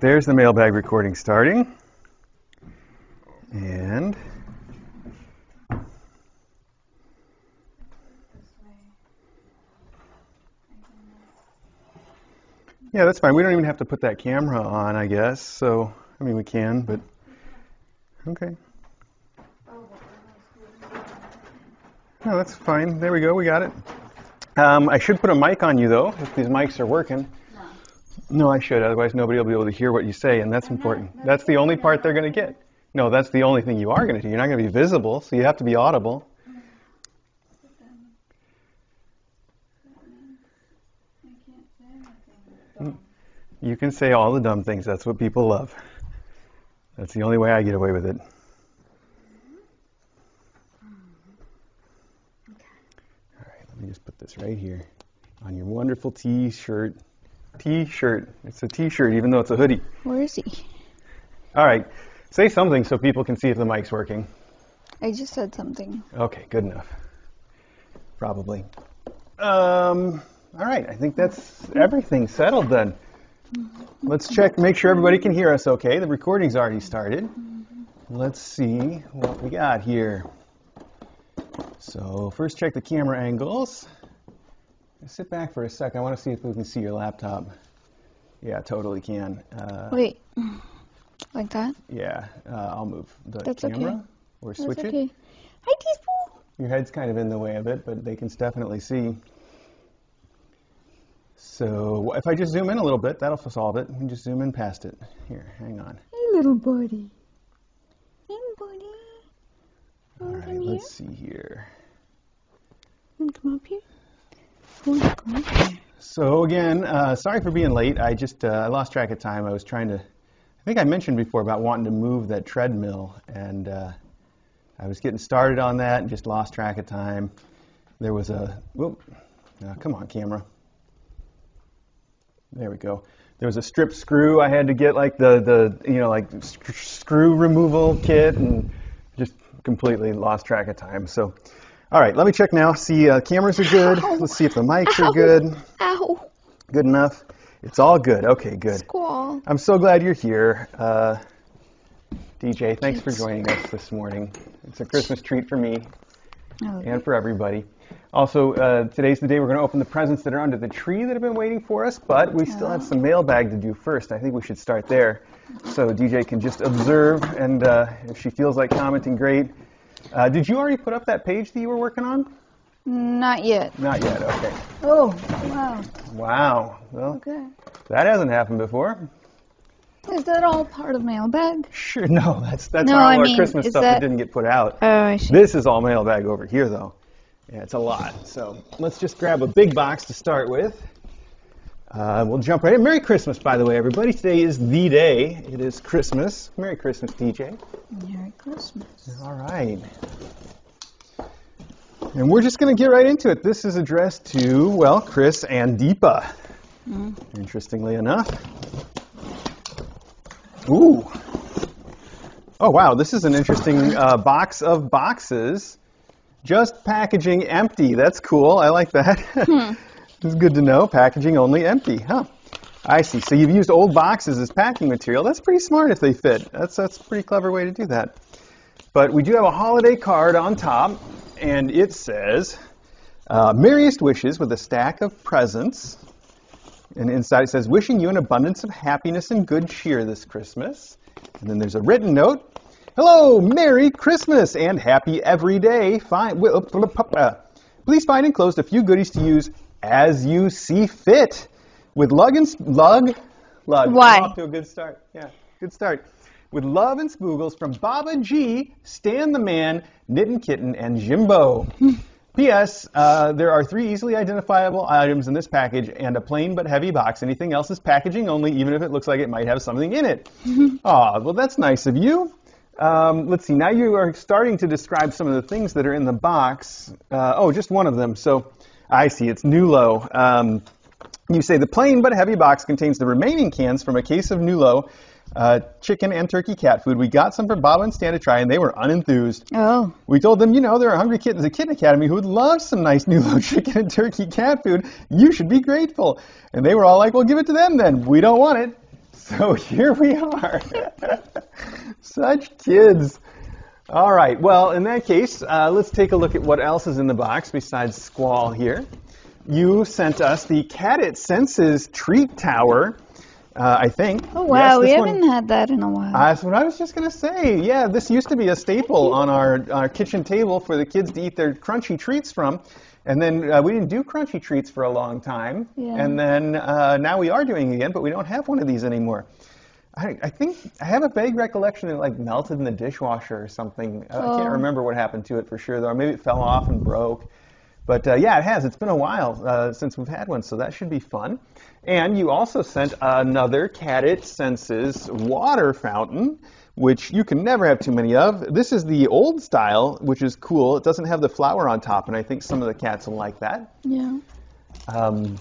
there's the mailbag recording starting. And yeah, that's fine. We don't even have to put that camera on, I guess. So, I mean, we can, but okay. No, that's fine. There we go. We got it. Um, I should put a mic on you though, if these mics are working. No, I should. Otherwise, nobody will be able to hear what you say, and that's important. That's the only part they're going to get. No, that's the only thing you are going to do. You're not going to be visible, so you have to be audible. You can say all the dumb things. That's what people love. That's the only way I get away with it. All right, let me just put this right here on your wonderful t-shirt. T-shirt. It's a t-shirt, even though it's a hoodie. Where is he? All right, say something so people can see if the mic's working. I just said something. Okay, good enough. Probably. Um, all right, I think that's everything settled then. Let's check, make sure everybody can hear us okay. The recording's already started. Let's see what we got here. So, first check the camera angles. Sit back for a sec. I want to see if we can see your laptop. Yeah, totally can. Uh, Wait. Like that? yeah, uh, I'll move the That's camera okay. or That's switch it. okay. Hi, teaspoon. Your head's kind of in the way of it, but they can definitely see. So if I just zoom in a little bit, that'll solve it. You can just zoom in past it. Here, hang on. Hey, little buddy. Hey, buddy. All right, come here? let's see here. Come up here? Wanna come up here? So again, uh, sorry for being late. I just uh, I lost track of time. I was trying to. I think I mentioned before about wanting to move that treadmill, and uh, I was getting started on that and just lost track of time. There was a whoop. Uh, come on, camera. There we go. There was a strip screw. I had to get like the the you know like sc- screw removal kit and just completely lost track of time. So, all right, let me check now. See, uh, cameras are good. Ow. Let's see if the mics Ow. are good. Ow. Good enough. It's all good. Okay, good. Squall. I'm so glad you're here. Uh, DJ, thanks for joining us this morning. It's a Christmas treat for me Oh, and for everybody. Also, uh, today's the day we're going to open the presents that are under the tree that have been waiting for us, but we still have some mailbag to do first. I think we should start there. So DJ can just observe, and uh, if she feels like commenting, great. Uh, did you already put up that page that you were working on? Not yet. Not yet. Okay. Oh, wow. Wow. Well, Okay. that hasn't happened before. Is that all part of mailbag? Sure. No, that's that's No, all I our mean, Christmas stuff that that- didn't get put out. Oh, I see. This is all mailbag over here, though. Yeah, it's a lot. So let's just grab a big box to start with. Uh, we'll jump right in. Merry Christmas, by the way, everybody. Today is the day. It is Christmas. Merry Christmas, DJ. Merry Christmas. All right. And we're just going to get right into it. This is addressed to, well, Chris and Deepa. Interestingly enough. Ooh. Oh, wow. This is an interesting uh, box of boxes. Just packaging empty. That's cool. I like that. it's good to know. Packaging only empty. Huh. I see. So you've used old boxes as packing material. That's pretty smart if they fit. That's, that's a pretty clever way to do that. But we do have a holiday card on top, and it says, uh, Merriest wishes with a stack of presents. And inside it says, Wishing you an abundance of happiness and good cheer this Christmas. And then there's a written note Hello, Merry Christmas and happy every day. Fine. uh, Please find enclosed a few goodies to use as you see fit. With lug and lug, lug. Why? Off to a good start. Yeah, good start. With love and spoogles from Baba G, Stan the Man, Knittin' Kitten, and Jimbo. P.S. Uh, there are three easily identifiable items in this package and a plain but heavy box. Anything else is packaging only, even if it looks like it might have something in it. Aw, well, that's nice of you. Um, let's see, now you are starting to describe some of the things that are in the box. Uh, oh, just one of them. So I see, it's Nulo. Um, you say the plain but heavy box contains the remaining cans from a case of Nulo uh, chicken and turkey cat food. We got some for Bob and Stan to try, and they were unenthused. Oh. We told them, you know, there are hungry kittens at Kitten Academy who would love some nice Nulo chicken and turkey cat food. You should be grateful. And they were all like, well, give it to them then. We don't want it. So here we are. Such kids. All right. Well, in that case, uh, let's take a look at what else is in the box besides Squall here. You sent us the Catit Senses Treat Tower, uh, I think. Oh wow, Yes, we haven't one- had that in a while. uh, That's what I was just going to say. Yeah, this used to be a staple on our, our kitchen table for the kids to eat their crunchy treats from. And then uh, we didn't do crunchy treats for a long time. Yeah. And then uh, now we are doing it again, but we don't have one of these anymore. I, I think I have a vague recollection that it like melted in the dishwasher or something. Uh, I Oh. can't remember what happened to it for sure, though. Maybe it fell off and broke. But uh, yeah, it has. It's been a while uh, since we've had one, so that should be fun. And you also sent another Catit Senses water fountain, which you can never have too many of. This is the old style, which is cool. It doesn't have the flower on top, and I think some of the cats will like that. yeah. Um,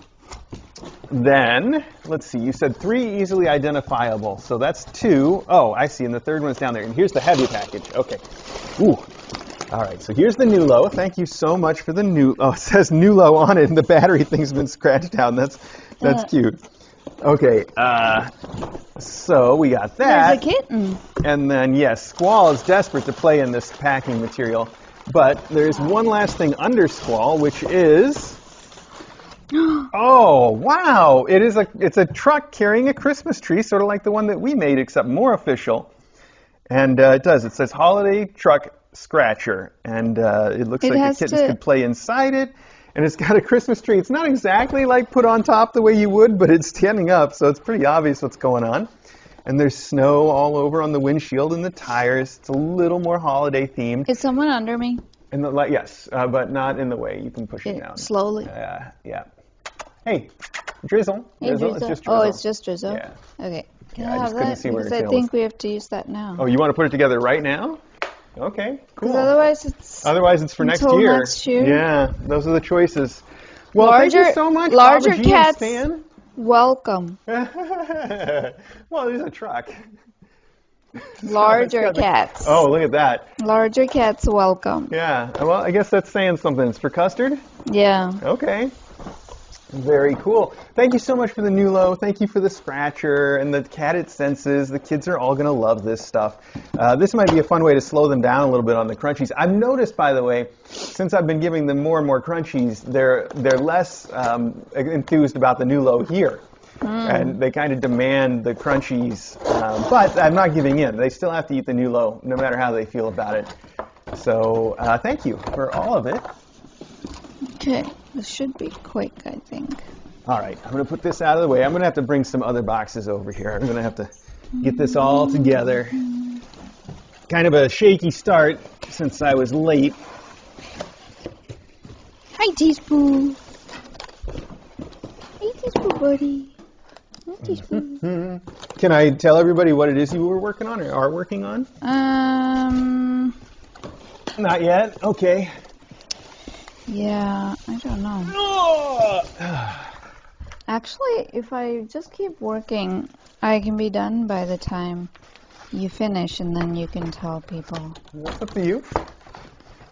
then, let's see, you said three easily identifiable. So that's two. Oh, I see. And the third one's down there. And here's the heavy package. Okay. Ooh. All right. So here's the Nulo. Thank you so much for the new. Oh, it says Nulo on it, and the battery thing's been scratched out. That's that's Uh. cute. Okay. Uh, so we got that. There's a kitten. And then, yes, Squall is desperate to play in this packing material. But there's one last thing under Squall, which is. Oh wow! It is a it's a truck carrying a Christmas tree, sort of like the one that we made, except more official. And uh, it does. It says holiday truck scratcher, and uh, it looks It like the kittens to- could play inside it. And it's got a Christmas tree. It's not exactly like put on top the way you would, but it's standing up, so it's pretty obvious what's going on. And there's snow all over on the windshield and the tires. It's a little more holiday themed. Is someone under me? In the yes, uh, but not in the way. You can push it It- down. slowly. Uh, yeah. Hey, drizzle. Hey, drizzle. drizzle. It's just oh, drizzle. Oh, it's just drizzle. Yeah. Okay. Can Yeah, I I just have couldn't that? see where because her I tail think we have to use that now. Oh, you want to put it together right now? Okay, cool. Because otherwise it's Otherwise, it's for next year. next year. Yeah, those are the choices. Well, thank you so much, larger cats. Stan. welcome. well, there's a truck. Larger the- cats. Oh, look at that. Larger cats welcome. Yeah. Well, I guess that's saying something. It's for custard. Yeah. Okay. Very cool. Thank you so much for the new Nulo. Thank you for the scratcher and the Catit Senses. The kids are all going to love this stuff. Uh, this might be a fun way to slow them down a little bit on the crunchies. I've noticed, by the way, since I've been giving them more and more crunchies, they're they're less um, enthused about the new Nulo here. And they kind of demand the crunchies, um, but I'm not giving in. They still have to eat the new Nulo, no matter how they feel about it. So uh, thank you for all of it. Okay. This should be quick, I think. All right, I'm going to put this out of the way. I'm going to have to bring some other boxes over here. I'm going to have to get this all together. Kind of a shaky start since I was late. Hi, Teaspoon. Hey, Teaspoon, buddy. Hi, Teaspoon. Can I tell everybody what it is you were working on or are working on? um. Not yet. Okay. Yeah, I don't know. Actually, if I just keep working, I can be done by the time you finish, and then you can tell people. That's up to you.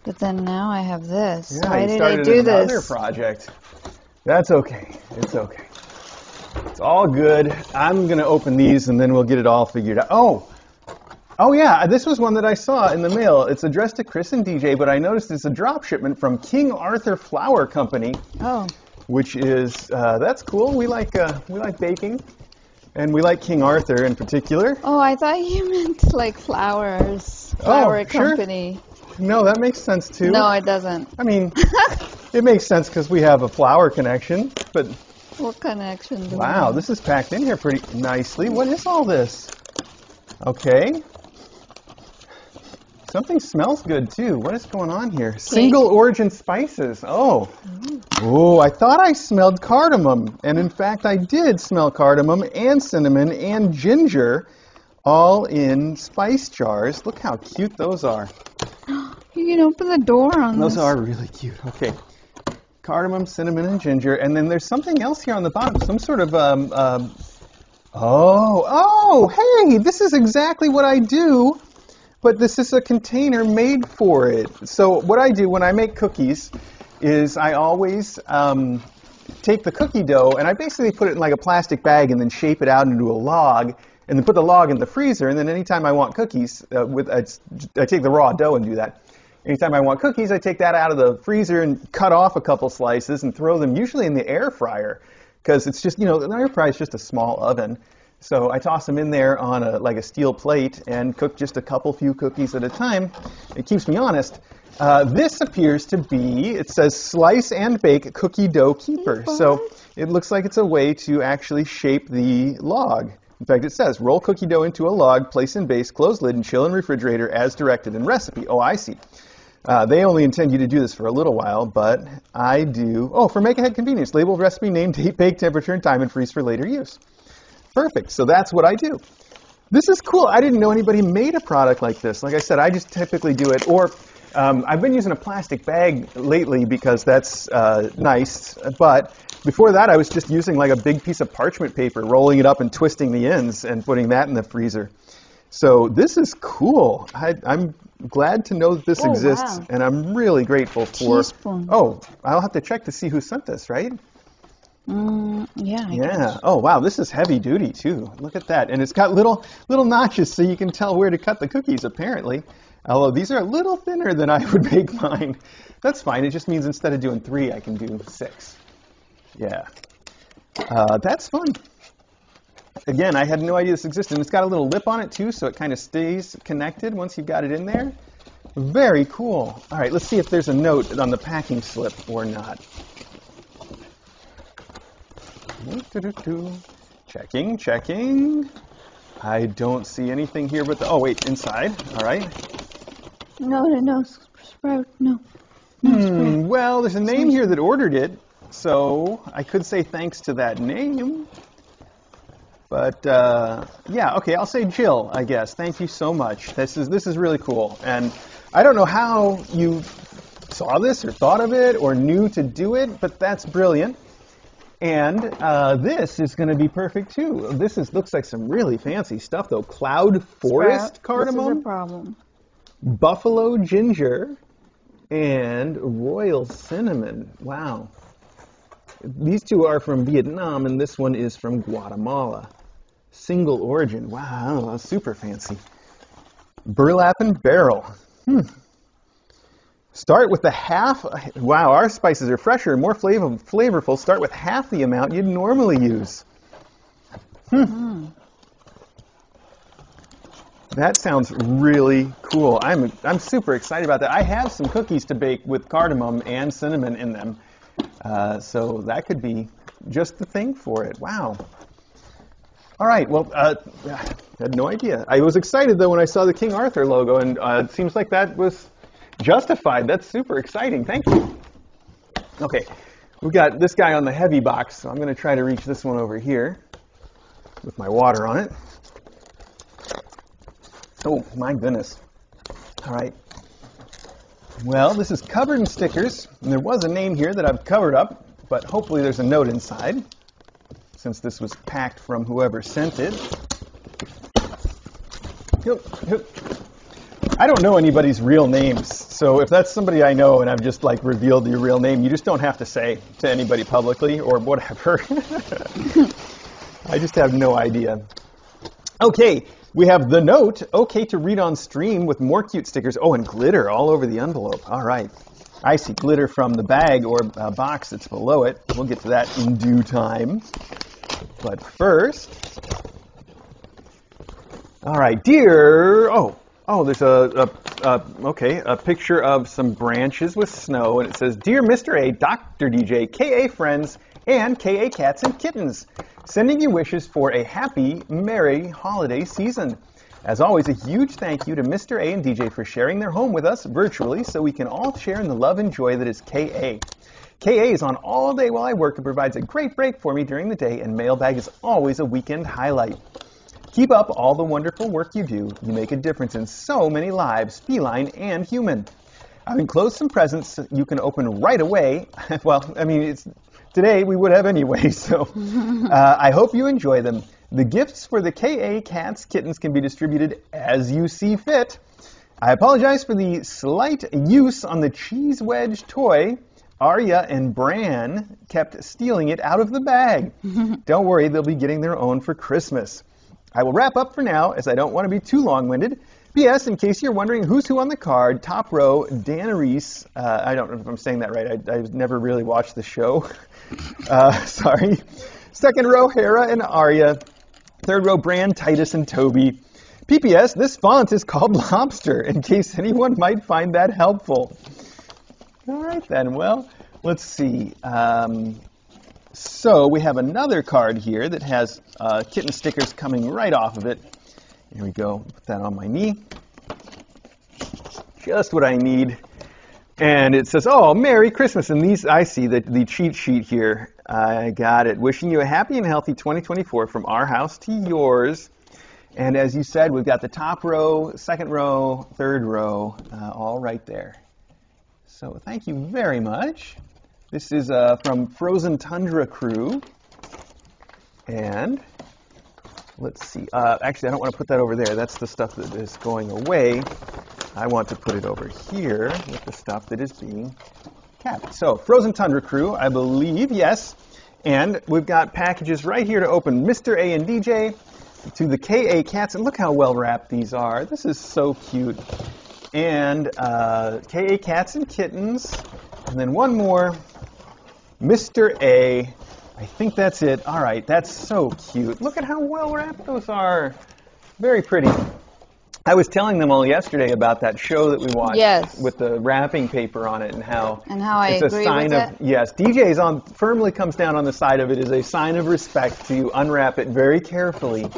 But then now I have this. Yeah, Why did I do another this? project. That's okay. It's okay. It's all good. I'm going to open these and then we'll get it all figured out. Oh, oh yeah, this was one that I saw in the mail. It's addressed to Chris and DJ, but I noticed it's a drop shipment from King Arthur Flour Company, Oh, which is uh, that's cool. We like uh, we like baking, and we like King Arthur in particular. oh, I thought you meant like flowers, flower Oh, sure. company. No, that makes sense too. No, it doesn't. I mean, it makes sense because we have a flower connection, but What connection? Do we Wow, this is packed in here pretty nicely. What is all this? Okay. Something smells good too. What is going on here? Single origin spices. Oh. Oh, I thought I smelled cardamom. And in fact, I did smell cardamom and cinnamon and ginger all in spice jars. Look how cute those are. You can open the door on Those Those are really cute. Okay. Cardamom, cinnamon, and ginger. And then there's something else here on the bottom. Some sort of, um, um, oh, oh, hey, this is exactly what I do, but this is a container made for it. So what I do when I make cookies is I always um, take the cookie dough and I basically put it in like a plastic bag and then shape it out into a log and then put the log in the freezer. And then anytime I want cookies, uh, with I, I take the raw dough and do that. Anytime I want cookies, I take that out of the freezer and cut off a couple slices and throw them usually in the air fryer because it's just you know the air fryer is just a small oven. So I toss them in there on a like a steel plate and cook just a couple few cookies at a time. It keeps me honest. Uh, this appears to be, it says slice and bake cookie dough keeper. So it looks like it's a way to actually shape the log. In fact, it says roll cookie dough into a log, place in base, close lid, and chill in refrigerator as directed in recipe. Oh, I see. Uh, they only intend you to do this for a little while, but I do. Oh, for make ahead convenience, label recipe, name, date, bake, temperature, and time, and freeze for later use. Perfect. So that's what I do. This is cool. I didn't know anybody made a product like this. Like I said, I just typically do it. Or um, I've been using a plastic bag lately because that's uh, nice. But before that, I was just using like a big piece of parchment paper, rolling it up and twisting the ends and putting that in the freezer. So this is cool. I, am glad to know that this Oh, exists, wow. and I'm really grateful for. Teaspoon. Oh, I'll have to check to see who sent this, right? Mm, yeah. I Yeah. guess. Oh wow, this is heavy duty too. Look at that, and it's got little little notches so you can tell where to cut the cookies. Apparently, although these are a little thinner than I would make mine. That's fine. It just means instead of doing three, I can do six. Yeah. Uh, that's fun. Again, I had no idea this existed. And it's got a little lip on it too, so it kind of stays connected once you've got it in there. Very cool. All right, let's see if there's a note on the packing slip or not. Checking, checking. I don't see anything here but the. Oh, wait, inside. All right. No, no, no, sprout, no. Hmm, well, there's a name here that ordered it, so I could say thanks to that name. But uh, yeah, okay, I'll say Jill. I guess. Thank you so much. This is this is really cool, and I don't know how you saw this or thought of it or knew to do it, but that's brilliant. And uh, this is going to be perfect too. This is looks like some really fancy stuff though. Cloud forest Sprout, cardamom This is a problem. buffalo ginger, and royal cinnamon. Wow. These two are from Vietnam, and this one is from Guatemala. Single origin. Wow, that's super fancy. Burlap and barrel. Hmm. Start with the half. Wow, our spices are fresher and more flavor, flavorful. Start with half the amount you'd normally use. Hmm. That sounds really cool. I'm I'm super excited about that. I have some cookies to bake with cardamom and cinnamon in them, uh, so that could be just the thing for it. Wow. All right. Well, uh, I had no idea. I was excited though when I saw the King Arthur logo, and uh, it seems like that was justified. That's super exciting. Thank you. Okay, we've got this guy on the heavy box, so I'm going to try to reach this one over here with my water on it. Oh, my goodness. All right. Well, this is covered in stickers, and there was a name here that I've covered up, but hopefully there's a note inside, since this was packed from whoever sent it. Yep, yep. I don't know anybody's real names, so if that's somebody I know and I've just like revealed your real name, you just don't have to say to anybody publicly or whatever. I just have no idea. Okay, we have the note, okay to read on stream with more cute stickers. Oh, and glitter all over the envelope. All right. I see glitter from the bag or uh, box that's below it. We'll get to that in due time. But first, all right, dear. Oh, oh, there's a, a, a okay, a picture of some branches with snow, and it says, "Dear Mr. A, Dr. DJ, KA friends, and KA cats and kittens, sending you wishes for a happy, merry holiday season." As always, a huge thank you to Mr. A and DJ for sharing their home with us virtually so we can all share in the love and joy that is KA. KA is on all day while I work and provides a great break for me during the day, and mailbag is always a weekend highlight. Keep up all the wonderful work you do. You make a difference in so many lives, feline and human. I've enclosed some presents you can open right away. well, I mean, it's today we would have anyway, so uh, I hope you enjoy them. The gifts for the KA cats kittens can be distributed as you see fit. I apologize for the slight use on the cheese wedge toy. Arya and Bran kept stealing it out of the bag. don't worry, they'll be getting their own for Christmas. I will wrap up for now as I don't want to be too long winded. P.S. In case you're wondering who's who on the card, top row, Daenerys. Uh, I don't know if I'm saying that right. I, I've never really watched the show. Uh, sorry. Second row, Hera and Arya. Third row, Bran, Titus, and Toby. PPS, this font is called Lobster, in case anyone might find that helpful. All right then, well, let's see. Um, so we have another card here that has uh, kitten stickers coming right off of it. Here we go, put that on my knee. Just what I need. And it says, oh, Merry Christmas. And these, I see the, the cheat sheet here. I got it. Wishing you a happy and healthy 2024 from our house to yours. And as you said, we've got the top row, second row, third row, uh, all right there. So thank you very much. This is uh, from Frozen Tundra Crew. And let's see. Uh, actually, I don't want to put that over there. That's the stuff that is going away. I want to put it over here with the stuff that is being kept. So, Frozen Tundra Crew, I believe, yes. And we've got packages right here to open Mr. A and DJ to the KA Cats. And look how well wrapped these are. This is so cute. And uh, KA Cats and Kittens. And then one more Mr. A. I think that's it. All right, that's so cute. Look at how well wrapped those are. Very pretty. I was telling them all yesterday about that show that we watched Yes. with the wrapping paper on it and how And how I it's a sign of it. yes, DJ's on firmly comes down on the side of it is a sign of respect to unwrap it very carefully.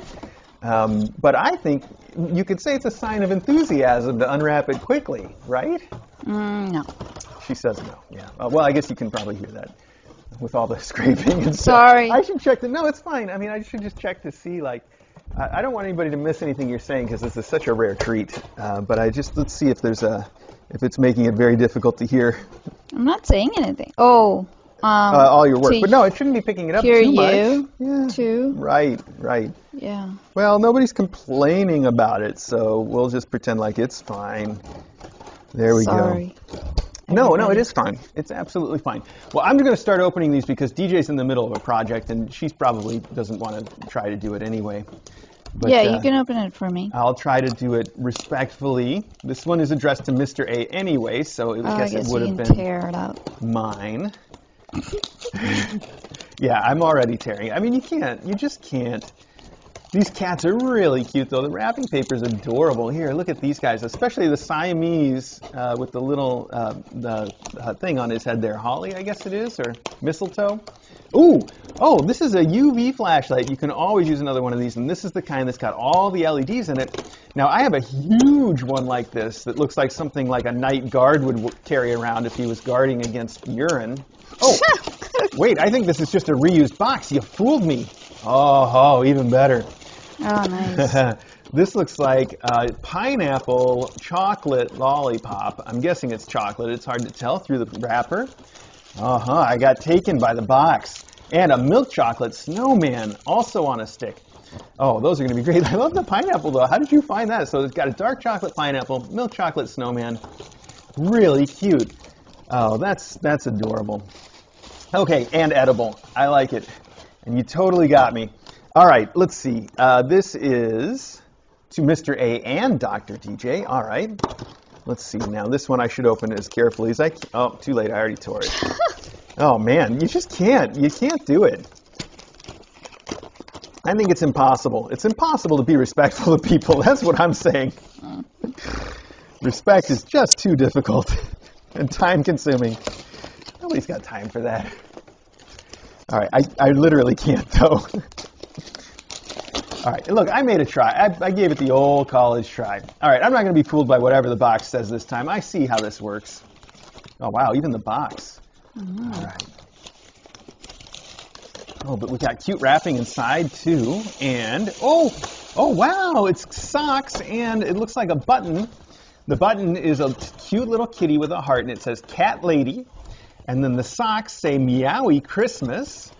Um, but I think you could say it's a sign of enthusiasm to unwrap it quickly, right? Mm, no. She says no. Yeah. Uh, well, I guess you can probably hear that with all the scraping and stuff. Sorry. I should check the. No, it's fine. I mean, I should just check to see. Like, I, I don't want anybody to miss anything you're saying because this is such a rare treat. Uh, but I just let's see if there's a if it's making it very difficult to hear I'm not saying anything. Oh, um, uh, all your work. But no, it shouldn't be picking it up hear too much. you Yeah. too. Right. Right. Yeah. Well, nobody's complaining about it, so we'll just pretend like it's fine. There we go. Sorry. No, no, it is fine. It's absolutely fine. Well, I'm going to start opening these because DJ's in the middle of a project and she probably doesn't want to try to do it anyway. But, yeah, uh, you can open it for me. I'll try to do it respectfully. This one is addressed to Mr. A anyway, so I Oh, I guess, guess it would have been tear it up. mine. yeah, I'm already tearing. I mean, you can't. You just can't. These cats are really cute, though. The wrapping paper is adorable. Here, look at these guys, especially the Siamese uh, with the little uh, the uh, thing on his head there. Holly, I guess it is, or mistletoe. Ooh, oh, this is a UV flashlight. You can always use another one of these, and this is the kind that's got all the LEDs in it. Now, I have a huge one like this that looks like something like a night guard would carry around if he was guarding against urine. Oh, wait, I think this is just a reused box. You fooled me. Oh, oh, even better. Oh, nice. this looks like a pineapple chocolate lollipop. I'm guessing it's chocolate. It's hard to tell through the wrapper. Uh huh. I got taken by the box. And a milk chocolate snowman, also on a stick. Oh, those are going to be great. I love the pineapple though. How did you find that? So it's got a dark chocolate pineapple, milk chocolate snowman. Really cute. Oh, that's that's adorable. Okay, and edible. I like it. And you totally got me. All right, let's see. Uh, this is to Mr. A and Dr. DJ. All right. Let's see. Now, this one I should open as carefully as I can. Oh, too late. I already tore it. oh, man. You just can't. You can't do it. I think it's impossible. It's impossible to be respectful to people. That's what I'm saying. Respect is just too difficult and time consuming. Nobody's got time for that. All right, I, I literally can't though. All right, look, I made a try. I, I gave it the old college try. All right, I'm not going to be fooled by whatever the box says this time. I see how this works. Oh, wow, even the box. Mm-hmm. All right. Oh, but we got cute wrapping inside too. And, oh, oh, wow, it's socks and it looks like a button. The button is a cute little kitty with a heart and it says Cat Lady. And then the socks say Meowie Christmas.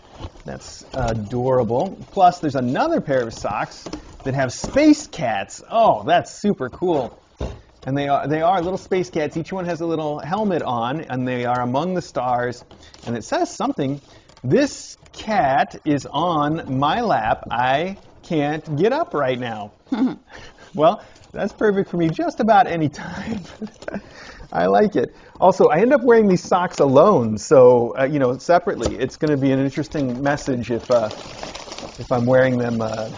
That's adorable. Plus, there's another pair of socks that have space cats. Oh, that's super cool. And they are they are little space cats. Each one has a little helmet on, and they are among the stars. And it says something. This cat is on my lap. I can't get up right now. well, that's perfect for me just about any time. I like it. Also, I end up wearing these socks alone, so uh, you know, separately. It's going to be an interesting message if uh, if I'm wearing them uh,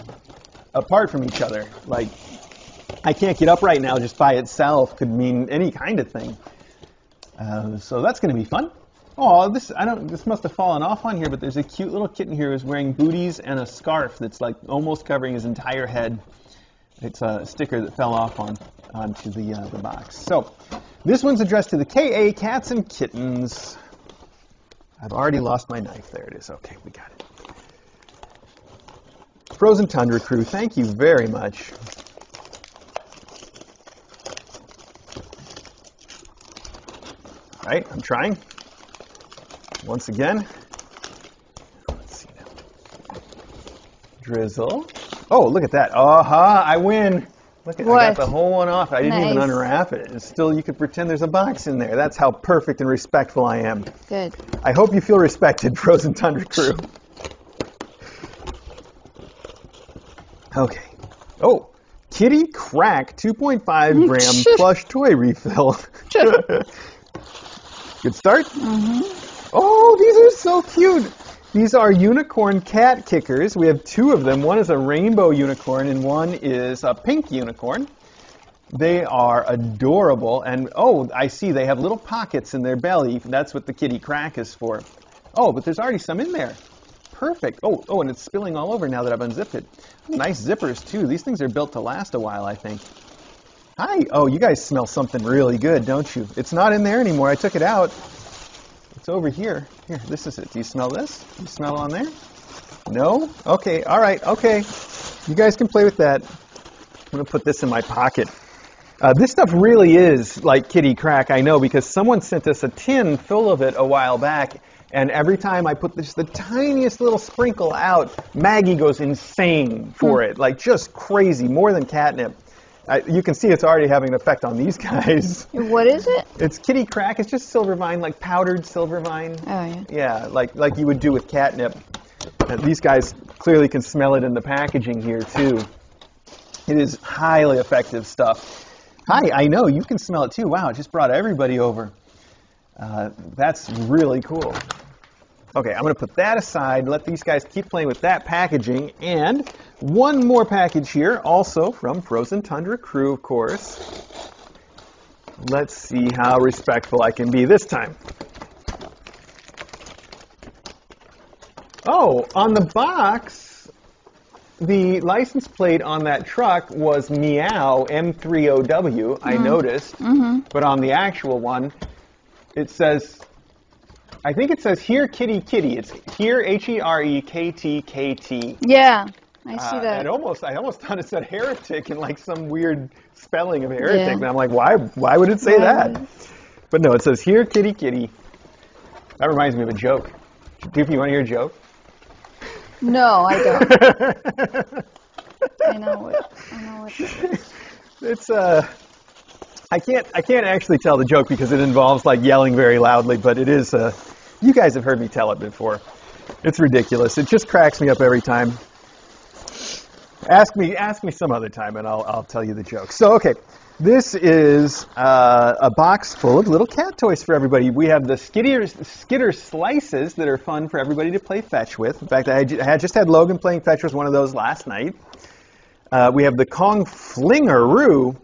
apart from each other. Like, I can't get up right now just by itself could mean any kind of thing. Uh, so that's going to be fun. Oh, this I don't. This must have fallen off on here, but there's a cute little kitten here who's wearing booties and a scarf that's like almost covering his entire head. It's a sticker that fell off on onto the uh, the box. So this one's addressed to the KA Cats and Kittens. I've already lost my knife. There it is. Okay, we got it. Frozen Tundra Crew, thank you very much. All right, I'm trying. Once again. Let's see now. Drizzle. Oh, look at that. Aha, I win. Look at I got the whole one off. I didn't even unwrap it. And still you could pretend there's a box in there. That's how perfect and respectful I am. Good. I hope you feel respected, Frozen Tundra Crew. Okay. Oh, Kitty Crack 2.5 gram plush toy refill. Good start. Oh, these are so cute. These are unicorn cat kickers. We have two of them. One is a rainbow unicorn and one is a pink unicorn. They are adorable. And oh, I see they have little pockets in their belly. That's what the kitty crack is for. Oh, but there's already some in there. Perfect. Oh, oh, and it's spilling all over now that I've unzipped it. Nice zippers too. These things are built to last a while, I think. Hi. Oh, you guys smell something really good, don't you? It's not in there anymore. I took it out. It's over here. Here, this is it. Do you smell this? Do you smell on there? No? Okay, all right, okay. You guys can play with that. I'm going to put this in my pocket. Uh, this stuff really is like kitty crack, I know, because someone sent us a tin full of it a while back, and every time I put just the tiniest little sprinkle out, Maggie goes insane for it, like just crazy, more than catnip. Uh, you can see it's already having an effect on these guys. What is it? It's kitty crack. It's just silver vine, like powdered silver vine. Oh yeah. Yeah, like like you would do with catnip. Uh, these guys clearly can smell it in the packaging here too. It is highly effective stuff. Hi, I know you can smell it too. Wow, it just brought everybody over. Uh, that's really cool. Okay, I'm going to put that aside. Let these guys keep playing with that packaging. And one more package here, also from Frozen Tundra Crew, of course. Let's see how respectful I can be this time. Oh, on the box, the license plate on that truck was Meow M30W, I mm-hmm. noticed. Mm-hmm. But on the actual one, it says, I think it says here kitty kitty. It's here H E R E K T K T. Yeah, I see Uh, that. and almost, I almost thought it said heretic in like some weird spelling of heretic. Yeah. And I'm like, why, why would it say Why that? But no, it says here, kitty, kitty. That reminds me of a joke. Doopy, you want to hear a joke? No, I don't. I know what. I know is. It's uh, I can't, I can't actually tell the joke because it involves like yelling very loudly. But it is, uh, you guys have heard me tell it before. It's ridiculous. It just cracks me up every time. Ask me, ask me some other time, and I'll, I'll tell you the joke. So, okay, this is uh, a box full of little cat toys for everybody. We have the Skitter, Skitter slices that are fun for everybody to play fetch with. In fact, I had, just had Logan playing fetch with one of those last night. Uh, we have the Kong Flingaroo.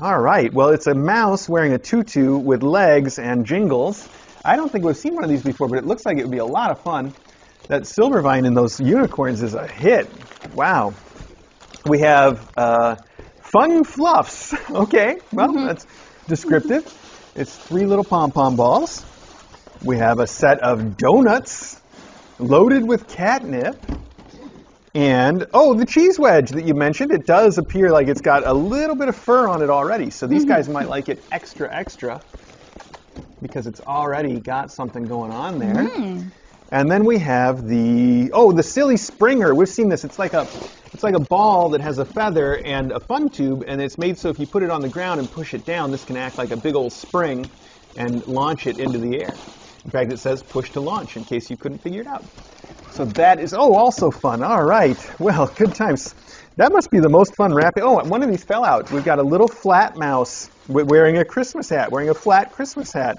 All right, well, it's a mouse wearing a tutu with legs and jingles. I don't think we've seen one of these before, but it looks like it would be a lot of fun. That Silvervine in those unicorns is a hit. Wow. We have uh, Fun Fluffs. Okay, well, that's descriptive. It's three little pom pom balls. We have a set of donuts loaded with catnip. And, oh, the cheese wedge that you mentioned, it does appear like it's got a little bit of fur on it already. So these guys might like it extra, extra because it's already got something going on there. Hmm. And then we have the oh the silly springer. We've seen this. It's like a it's like a ball that has a feather and a fun tube, and it's made so if you put it on the ground and push it down, this can act like a big old spring and launch it into the air. In fact, it says push to launch in case you couldn't figure it out. So that is oh also fun. All right. Well, good times. That must be the most fun wrapping. Oh, one of these fell out. We've got a little flat mouse wearing a Christmas hat, wearing a flat Christmas hat.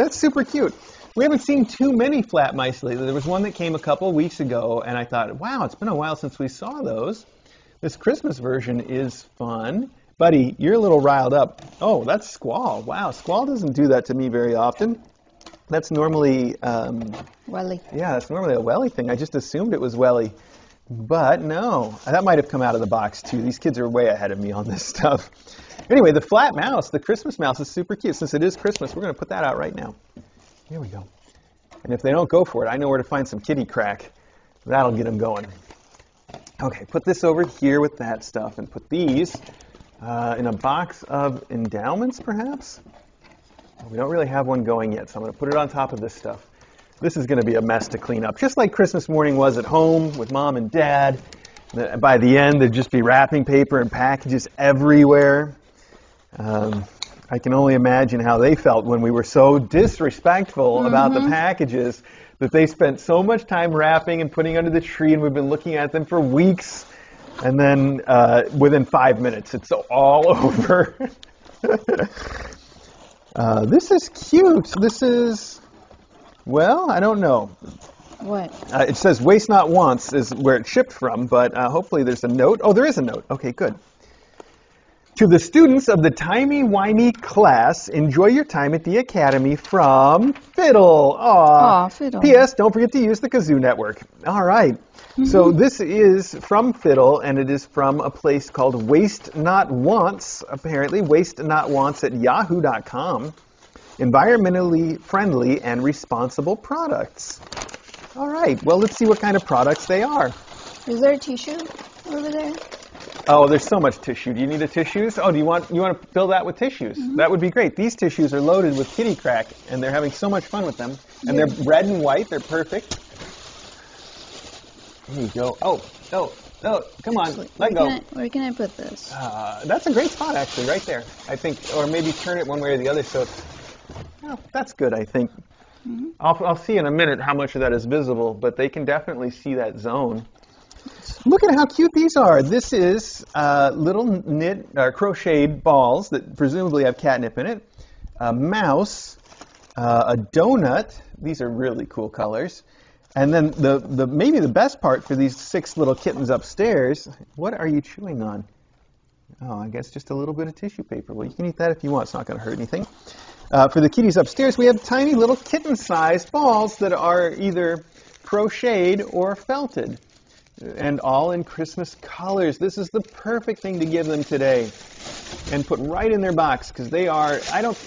That's super cute. We haven't seen too many flat mice lately. There was one that came a couple weeks ago, and I thought, wow, it's been a while since we saw those. This Christmas version is fun. Buddy, you're a little riled up. Oh, that's Squall. Wow, Squall doesn't do that to me very often. That's normally, um, Welly. yeah, that's normally a Welly thing. I just assumed it was Welly. But no, that might have come out of the box too. These kids are way ahead of me on this stuff. Anyway, the flat mouse, the Christmas mouse, is super cute. Since it is Christmas, we're going to put that out right now. Here we go. And if they don't go for it, I know where to find some kitty crack. That'll get them going. Okay, put this over here with that stuff and put these uh, in a box of endowments, perhaps? We don't really have one going yet, so I'm going to put it on top of this stuff. This is going to be a mess to clean up, just like Christmas morning was at home with mom and dad. By the end, there'd just be wrapping paper and packages everywhere. Um, I can only imagine how they felt when we were so disrespectful mm-hmm. about the packages that they spent so much time wrapping and putting under the tree, and we've been looking at them for weeks. And then uh, within five minutes, it's all over. uh, this is cute. This is well, I don't know. What? Uh, it says waste not wants is where it shipped from, but uh, hopefully there's a note. Oh, there is a note. Okay, good. To the students of the Timey Wimey class, enjoy your time at the Academy from Fiddle. Aw, Fiddle. P.S. Don't forget to use the Kazoo Network. All right. mm-hmm. So this is from Fiddle, and it is from a place called Waste Not Wants, apparently, waste not wants at yahoo.com environmentally friendly and responsible products. All right, well, let's see what kind of products they are. Is there a tissue over there? Oh, there's so much tissue. Do you need a tissues? Oh, do you want you want to fill that with tissues? Mm-hmm. That would be great. These tissues are loaded with kitty crack, and they're having so much fun with them. And yeah. they're red and white. They're perfect. There you go. Oh, oh, oh! Come on, where let go. I, where can I put this? Uh, that's a great spot, actually, right there. I think, or maybe turn it one way or the other so well, that's good, I think. Mm-hmm. I'll, I'll see in a minute how much of that is visible, but they can definitely see that zone. Look at how cute these are. This is uh, little knit or crocheted balls that presumably have catnip in it, a mouse, uh, a donut. These are really cool colors. And then the, the maybe the best part for these six little kittens upstairs. What are you chewing on? Oh, I guess just a little bit of tissue paper. Well, you can eat that if you want. It's not going to hurt anything. Uh, for the kitties upstairs, we have tiny little kitten-sized balls that are either crocheted or felted, and all in Christmas colors. This is the perfect thing to give them today, and put right in their box because they are. I don't.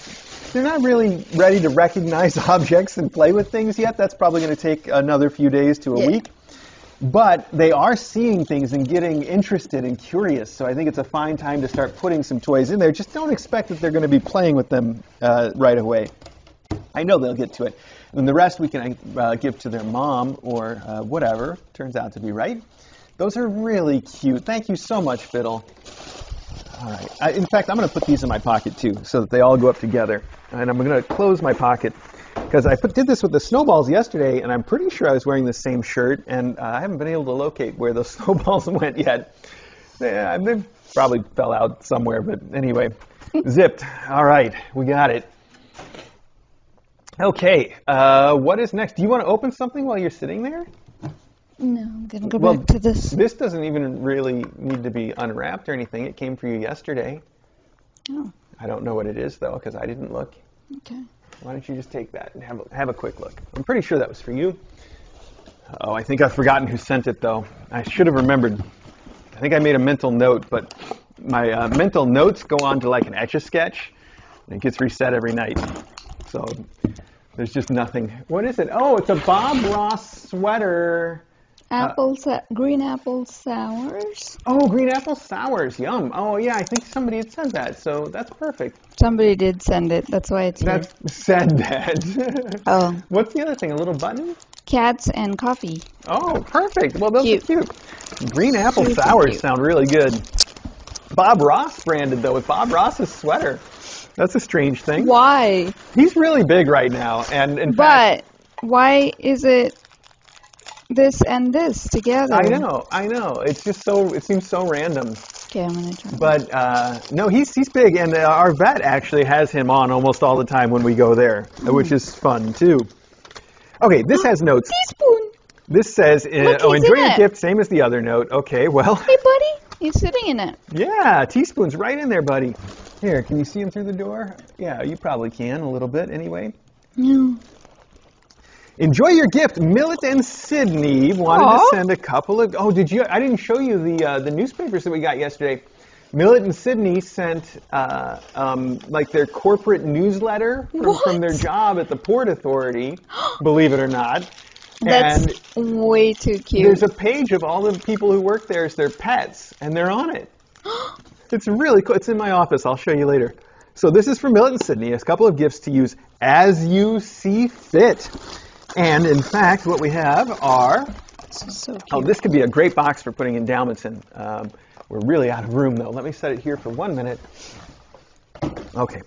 They're not really ready to recognize objects and play with things yet. That's probably going to take another few days to a yeah. week but they are seeing things and getting interested and curious. So I think it's a fine time to start putting some toys in there. Just don't expect that they're going to be playing with them uh, right away. I know they'll get to it. And the rest we can uh, give to their mom or uh, whatever turns out to be right. Those are really cute. Thank you so much, Fiddle. All right. I, in fact, I'm going to put these in my pocket too so that they all go up together. And I'm going to close my pocket because I put, did this with the snowballs yesterday, and I'm pretty sure I was wearing the same shirt, and uh, I haven't been able to locate where those snowballs went yet. Yeah, they probably fell out somewhere, but anyway, zipped. All right, we got it. Okay, uh, what is next? Do you want to open something while you're sitting there? No, I'm gonna go well, back to this. This doesn't even really need to be unwrapped or anything. It came for you yesterday. Oh. I don't know what it is though, because I didn't look. Okay. Why don't you just take that and have a, have a quick look? I'm pretty sure that was for you. Oh, I think I've forgotten who sent it, though. I should have remembered. I think I made a mental note, but my uh, mental notes go on to like an etch a sketch, and it gets reset every night. So there's just nothing. What is it? Oh, it's a Bob Ross sweater. Apple, uh, green apple sours. Oh, green apple sours. Yum. Oh, yeah, I think somebody had said that, so that's perfect. Somebody did send it. That's why it's That here. said that. oh. What's the other thing? A little button? cats and coffee. Oh, perfect. Well, those Cute. are cute. Green apple Super sours sound really good. Bob Ross branded though with Bob Ross's sweater. That's a strange thing. Why? He's really big right now, and in fact, But why is it this and this together? I know, I know. It's just so it seems so random. Okay, I'm gonna try. But uh, no, he's he's big, and uh, our vet actually has him on almost all the time when we go there, which is fun too. Okay, this has notes. Teaspoon. This says, uh, Look, "Oh, enjoy in your gift." Same as the other note. Okay, well, Hey, buddy. He's sitting in it. yeah, teaspoon's right in there, buddy. Here, can you see him through the door? Yeah, you probably can a little bit, anyway. No. Enjoy your gift. Millet and Sydney wanted Aw. to send a couple of. Oh, did you? I didn't show you the uh, the newspapers that we got yesterday. Millet and Sydney sent uh, um, like their corporate newsletter from, from their job at the Port Authority. believe it or not. and That's way too cute. there's a page of all the people who work there as their pets, and they're on it. It's really cool. It's in my office. I'll show you later. So this is for Milton Sydney. A couple of gifts to use as you see fit. And in fact, what we have are. This is so cute. Oh, this could be a great box for putting endowments in. Um, we're really out of room though. Let me set it here for one minute. Okay.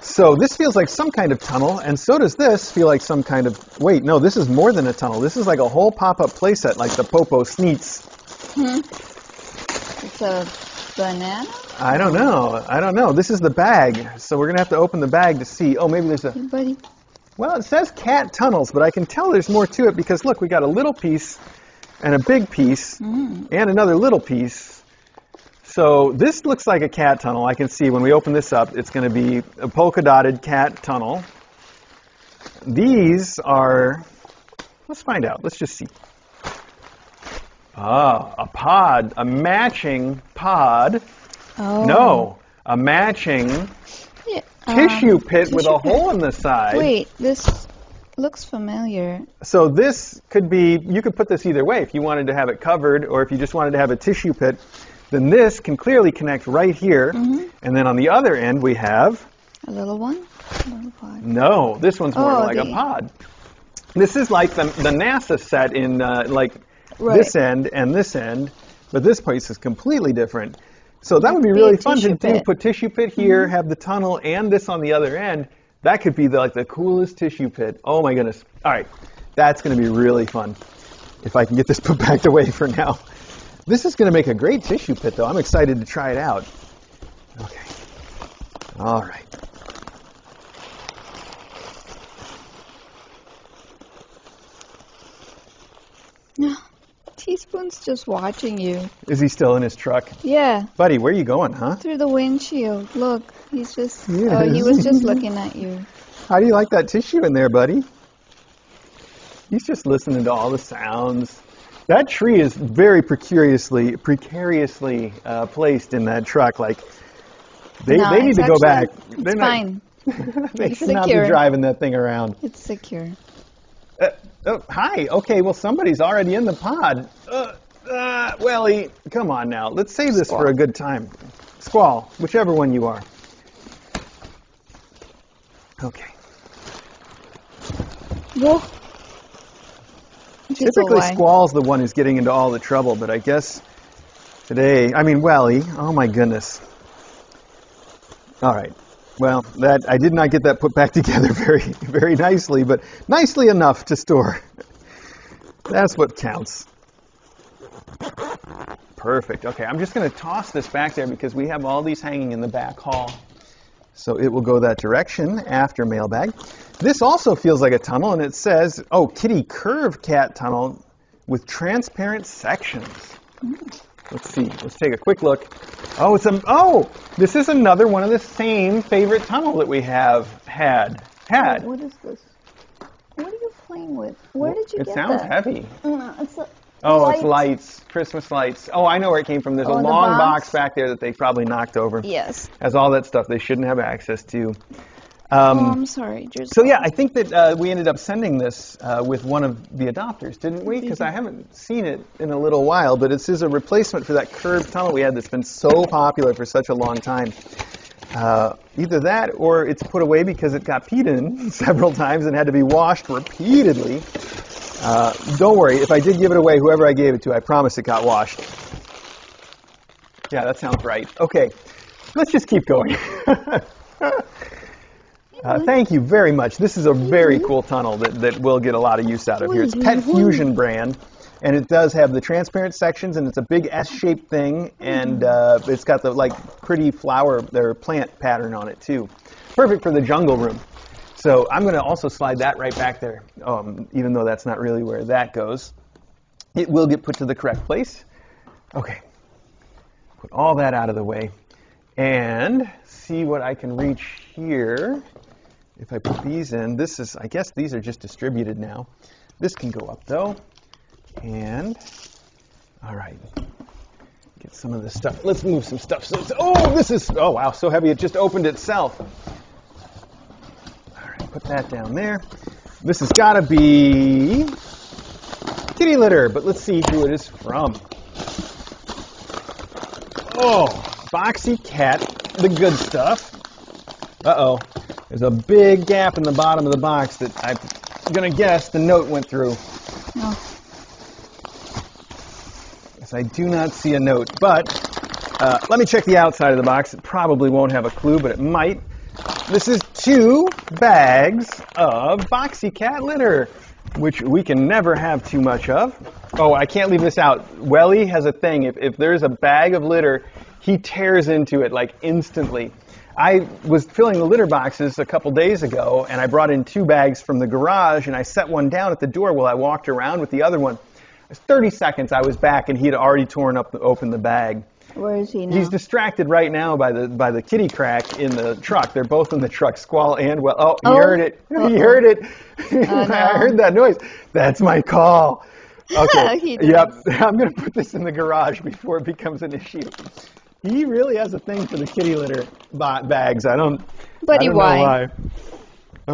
So this feels like some kind of tunnel, and so does this feel like some kind of. Wait, no, this is more than a tunnel. This is like a whole pop-up playset, like the Popo Sneets. It's a banana. I don't know. I don't know. This is the bag, so we're gonna have to open the bag to see. Oh, maybe there's a. Hey, buddy. Well, it says cat tunnels, but I can tell there's more to it because look, we got a little piece and a big piece mm. and another little piece. So this looks like a cat tunnel. I can see when we open this up, it's going to be a polka dotted cat tunnel. These are, let's find out. Let's just see. Ah, a pod, a matching pod. Oh. No, a matching Yeah, tissue um, pit with a pit. hole in the side. Wait, this looks familiar. So this could be, you could put this either way. If you wanted to have it covered or if you just wanted to have a tissue pit, then this can clearly connect right here. Mm-hmm. And then on the other end we have, A little one? A little pod. no, this one's more Oh, like a the- pod. This is like the, the NASA set in uh, like Right. this end and this end, but this place is completely different. So that would be Be really fun to do. Put tissue pit here, have the tunnel and this on the other end. That could be the, like the coolest tissue pit. Oh my goodness. All right, that's going to be really fun. If I can get this put back away for now. This is going to make a great tissue pit, though. I'm excited to try it out. Okay. All right. Teaspoon's just watching you. Is he still in his truck? Yeah, Buddy, where are you going, huh? through the windshield. Look, he's just. He Oh, he was just looking at you. How do you like that tissue in there, buddy? He's just listening to all the sounds. That tree is very precariously precariously uh, placed in that truck. Like they, No, they need to go back. It's They're not- they It's should not be driving that thing around. It's secure. Uh, oh, hi. Okay. Well, somebody's already in the pod. Uh, uh, Welly, come on now. Let's save this for a good time. Squall, whichever one you are. Okay. Whoa. Just a Typically. Squall's the one who's getting into all the trouble, but I guess today, I mean, Welly, oh my goodness. All right. Well, that I did not get that put back together very, very nicely, but nicely enough to store. That's what counts. Perfect. Okay, I'm just going to toss this back there because we have all these hanging in the back hall. So it will go that direction after mailbag. This also feels like a tunnel, and it says, oh, kitty curve cat tunnel with transparent sections. Mm-hmm. Let's see. Let's take a quick look. Oh, it's a, oh, this is another one of the same favorite tunnel that we have had. Had. What is this? What are you playing with? Where did you it get sounds that? heavy. No, it's a, Oh, it's lights. Christmas lights. Oh, I know where it came from. There's Oh, a long box? box back there that they probably knocked over. Yes. Has all that stuff they shouldn't have access to. Oh, Um, I'm sorry. Just so yeah, I think that uh, we ended up sending this uh, with one of the adopters, didn't we? Because I haven't seen it in a little while, but this is a replacement for that curved tunnel we had that's been so popular for such a long time. Uh, either that or it's put away because it got peed in several times and had to be washed repeatedly. Uh, don't worry, if I did give it away, whoever I gave it to, I promise it got washed. Yeah, that sounds right. Okay, let's just keep going. Uh, thank you very much. This is a very cool tunnel that, that we'll get a lot of use out of here. It's PetFusion brand, and it does have the transparent sections, and it's a big S-shaped thing, and uh, it's got the like pretty flower or plant pattern on it too. Perfect for the jungle room. So I'm going to also slide that right back there, um, even though that's not really where that goes. It will get put to the correct place. Okay, put all that out of the way, and see what I can reach here. If I put these in, this is, I guess these are just distributed now. This can go up though. And, all right, get some of this stuff. Let's move some stuff. So, oh, this is, oh wow, so heavy it just opened itself. All right, put that down there. This has got to be kitty litter, but let's see who it is from. Oh, Boxiecat, the good stuff. Uh-oh. There's a big gap in the bottom of the box that I'm going to guess the note went through. Oh. Yes, I do not see a note, but uh, let me check the outside of the box. It probably won't have a clue, but it might. This is two bags of Boxiecat litter, which we can never have too much of. Oh, I can't leave this out. Welly has a thing. If, if there's a bag of litter, he tears into it like instantly. I was filling the litter boxes a couple days ago, and I brought in two bags from the garage, and I set one down at the door while I walked around with the other one. It was 30 seconds I was back, and he had already torn up the, open the bag. Where is he now? He's distracted right now by the by the kitty crack in the truck. They're both in the truck, Squall and Well. Oh, he Oh. heard it. He heard it. Oh, no. I heard that noise. That's my call. Okay. Yep. I'm going to put this in the garage before it becomes an issue. He really has a thing for the kitty litter bags. I don't. Buddy, I don't why? know why.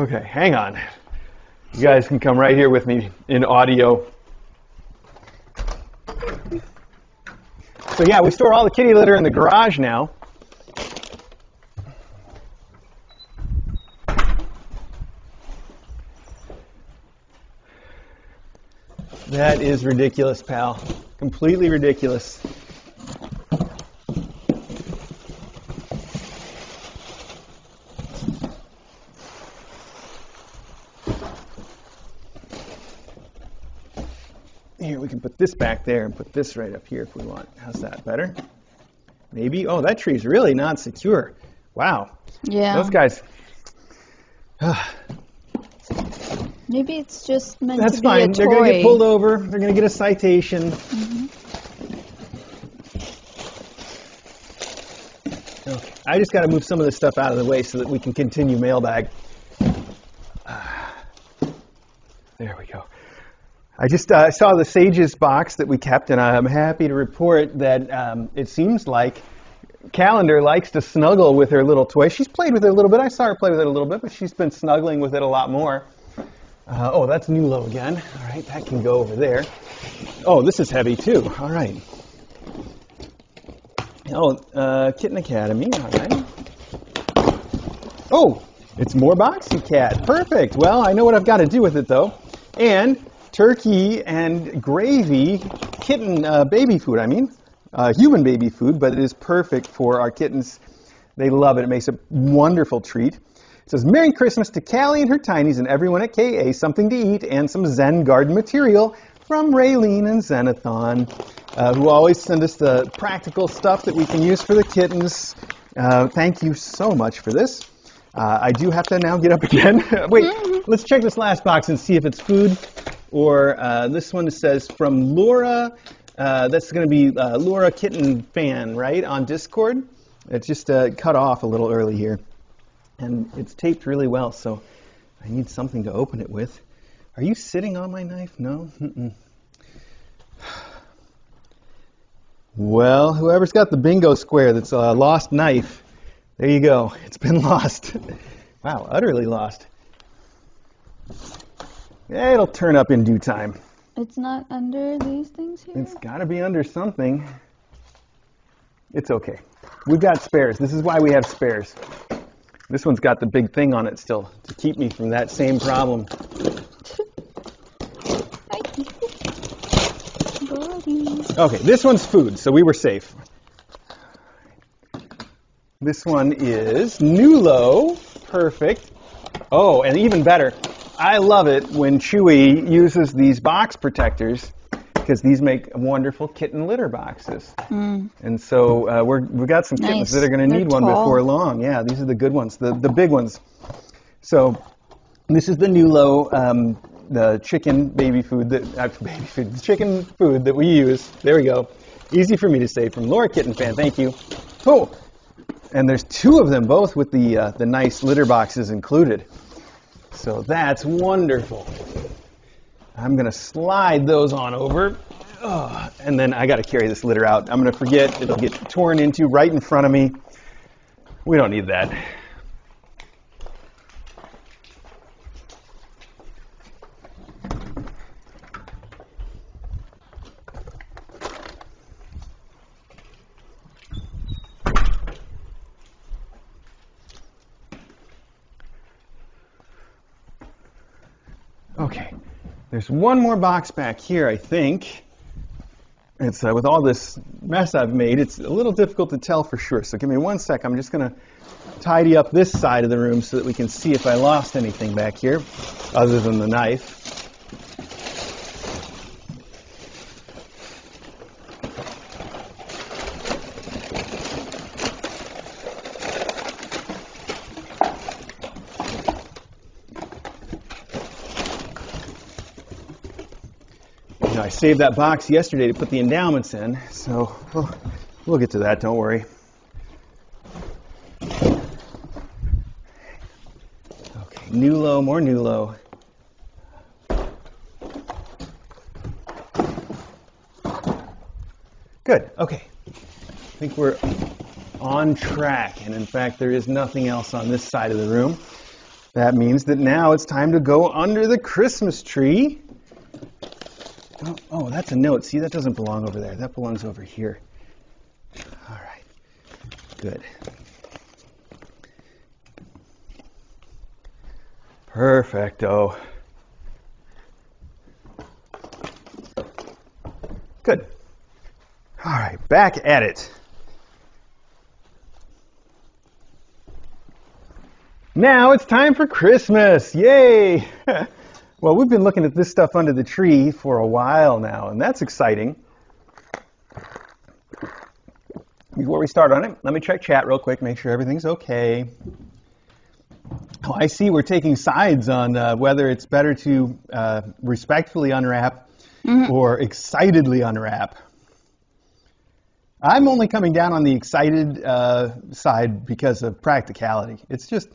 Okay, hang on. You guys can come right here with me in audio. So yeah, we store all the kitty litter in the garage now. That is ridiculous, pal. Completely ridiculous. Here, we can put this back there and put this right up here if we want. How's that better? Maybe. Oh, that tree's really not secure. Wow. yeah. Those guys. Maybe it's just meant That's to be fine. a They're going to get pulled over. They're going to get a citation. Mhm. Okay. I just got to move some of this stuff out of the way so that we can continue mailbag. Ah. There we go. I just uh, saw the Sages box that we kept, and I'm happy to report that um, it seems like Calendar likes to snuggle with her little toy. She's played with it a little bit. I saw her play with it a little bit, but she's been snuggling with it a lot more. Uh, oh, that's Nulo again. All right, that can go over there. Oh, this is heavy too. All right. Oh, uh, Kitten Academy. All right. Oh, it's more Boxiecat. Perfect. Well, I know what I've got to do with it though. And turkey and gravy, kitten uh, baby food. I mean, uh, human baby food, but it is perfect for our kittens. They love it. It makes a wonderful treat. It says, Merry Christmas to Callie and her tinies and everyone at KA. Something to eat and some Zen garden material from Raylene and Zenathon, uh, who always send us the practical stuff that we can use for the kittens. Uh, thank you so much for this. Uh, I do have to now get up again. Wait, let's check this last box and see if it's food. Or uh, this one says from Laura. Uh, that's going to be uh, Laura Kitten Fan, right, on Discord. It's just uh, cut off a little early here. And it's taped really well, so I need something to open it with. Are you sitting on my knife? No? Mm-mm. Well, whoever's got the bingo square that's a lost knife, there you go. It's been lost. wow, utterly lost. Yeah, it'll turn up in due time. It's not under these things here. It's got to be under something. It's okay. We've got spares. This is why we have spares. This one's got the big thing on it still to keep me from that same problem. Okay, this one's food, so we were safe. This one is Nulo. Perfect. Oh, and even better, I love it when Chewy uses these box protectors because these make wonderful kitten litter boxes. And so uh, we're, we've got some kittens Nice. that are going to need one before long. Yeah, these are the good ones, the, the big ones. So this is the Nulo, um, the chicken baby food that uh, baby food, the chicken food that we use. There we go. Easy for me to say from Laura Kitten Fan. Thank you. Oh, and there's two of them, both with the uh, the nice litter boxes included. So that's wonderful. I'm gonna slide those on over, Ugh, and then I got to carry this litter out. I'm gonna forget; it'll get torn into right in front of me. We don't need that. One more box back here, I think. It's uh, with all this mess I've made, it's a little difficult to tell for sure. So give me one sec. I'm just going to tidy up this side of the room so that we can see if I lost anything back here, other than the knife. Saved that box yesterday to put the endowments in, so we'll, we'll get to that. Don't worry. Okay, Nulo, more Nulo. Good. Okay. I think we're on track, and in fact, there is nothing else on this side of the room. That means that now it's time to go under the Christmas tree. Oh, oh, that's a note. See, that doesn't belong over there. That belongs over here. All right. Good. Perfecto. Good. All right, back at it. Now it's time for Christmas. Yay! well, we've been looking at this stuff under the tree for a while now, and that's exciting. Before we start on it, let me check chat real quick, make sure everything's okay. Oh, I see we're taking sides on uh, whether it's better to uh, respectfully unwrap or excitedly unwrap. I'm only coming down on the excited uh, side because of practicality. It's just,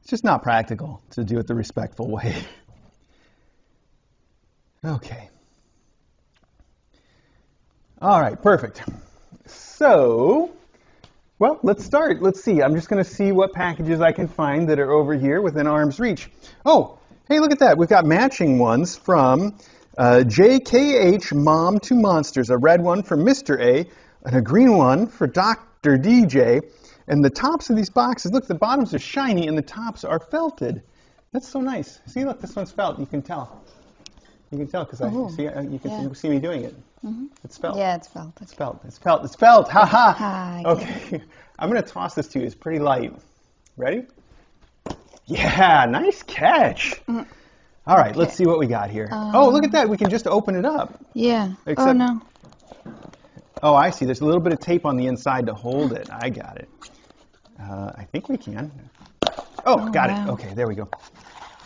it's just not practical to do it the respectful way. Okay. All right, perfect. So, well, let's start. Let's see. I'm just going to see what packages I can find that are over here within arm's reach. Oh, hey, look at that. We've got matching ones from uh, JKH Mom to Monsters, a red one for Mr. A, and a green one for Dr. DJ. And the tops of these boxes, look, the bottoms are shiny and the tops are felted. That's so nice. See, look, this one's felt. You can tell. You can tell because I Oh, see. uh, You can yeah. see me doing it. It's felt. Yeah, it's felt. It's felt. It's felt. It's felt. Ha ha. Okay. I'm gonna toss this to you. It's pretty light. Ready? Yeah. Nice catch. All right. Let's see what we got here. oh, look at that. We can just open it up. Yeah. oh no. Oh, I see. There's a little bit of tape on the inside to hold it. I got it. Uh, I think we can. Oh, got wow. it. Okay, there we go.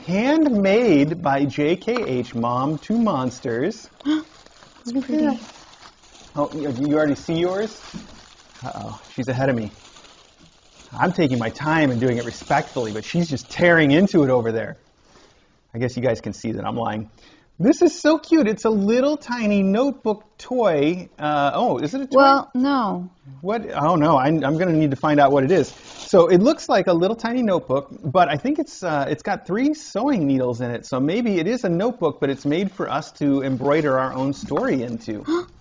Handmade by JKH Mom to Monsters. It's pretty. Oh, you you already see yours? Uh oh, she's ahead of me. I'm taking my time and doing it respectfully, but she's just tearing into it over there. I guess you guys can see that I'm lying. This is so cute. It's a little tiny notebook toy. Uh, oh, is it a toy? Well, no. What? Oh no, I'm, I'm going to need to find out what it is. So it looks like a little tiny notebook, but I think it's uh, it's got three sewing needles in it. So maybe it is a notebook, but it's made for us to embroider our own story into.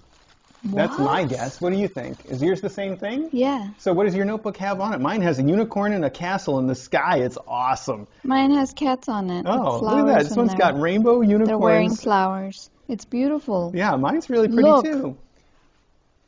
That's my guess. What do you think? Is yours the same thing? Yeah. So what does your notebook have on it? Mine has a unicorn and a castle in the sky. It's awesome. Mine has cats on it. Oh, look at that. This one's there. got rainbow unicorns. They're wearing flowers. It's beautiful. Yeah, mine's really pretty Look. too.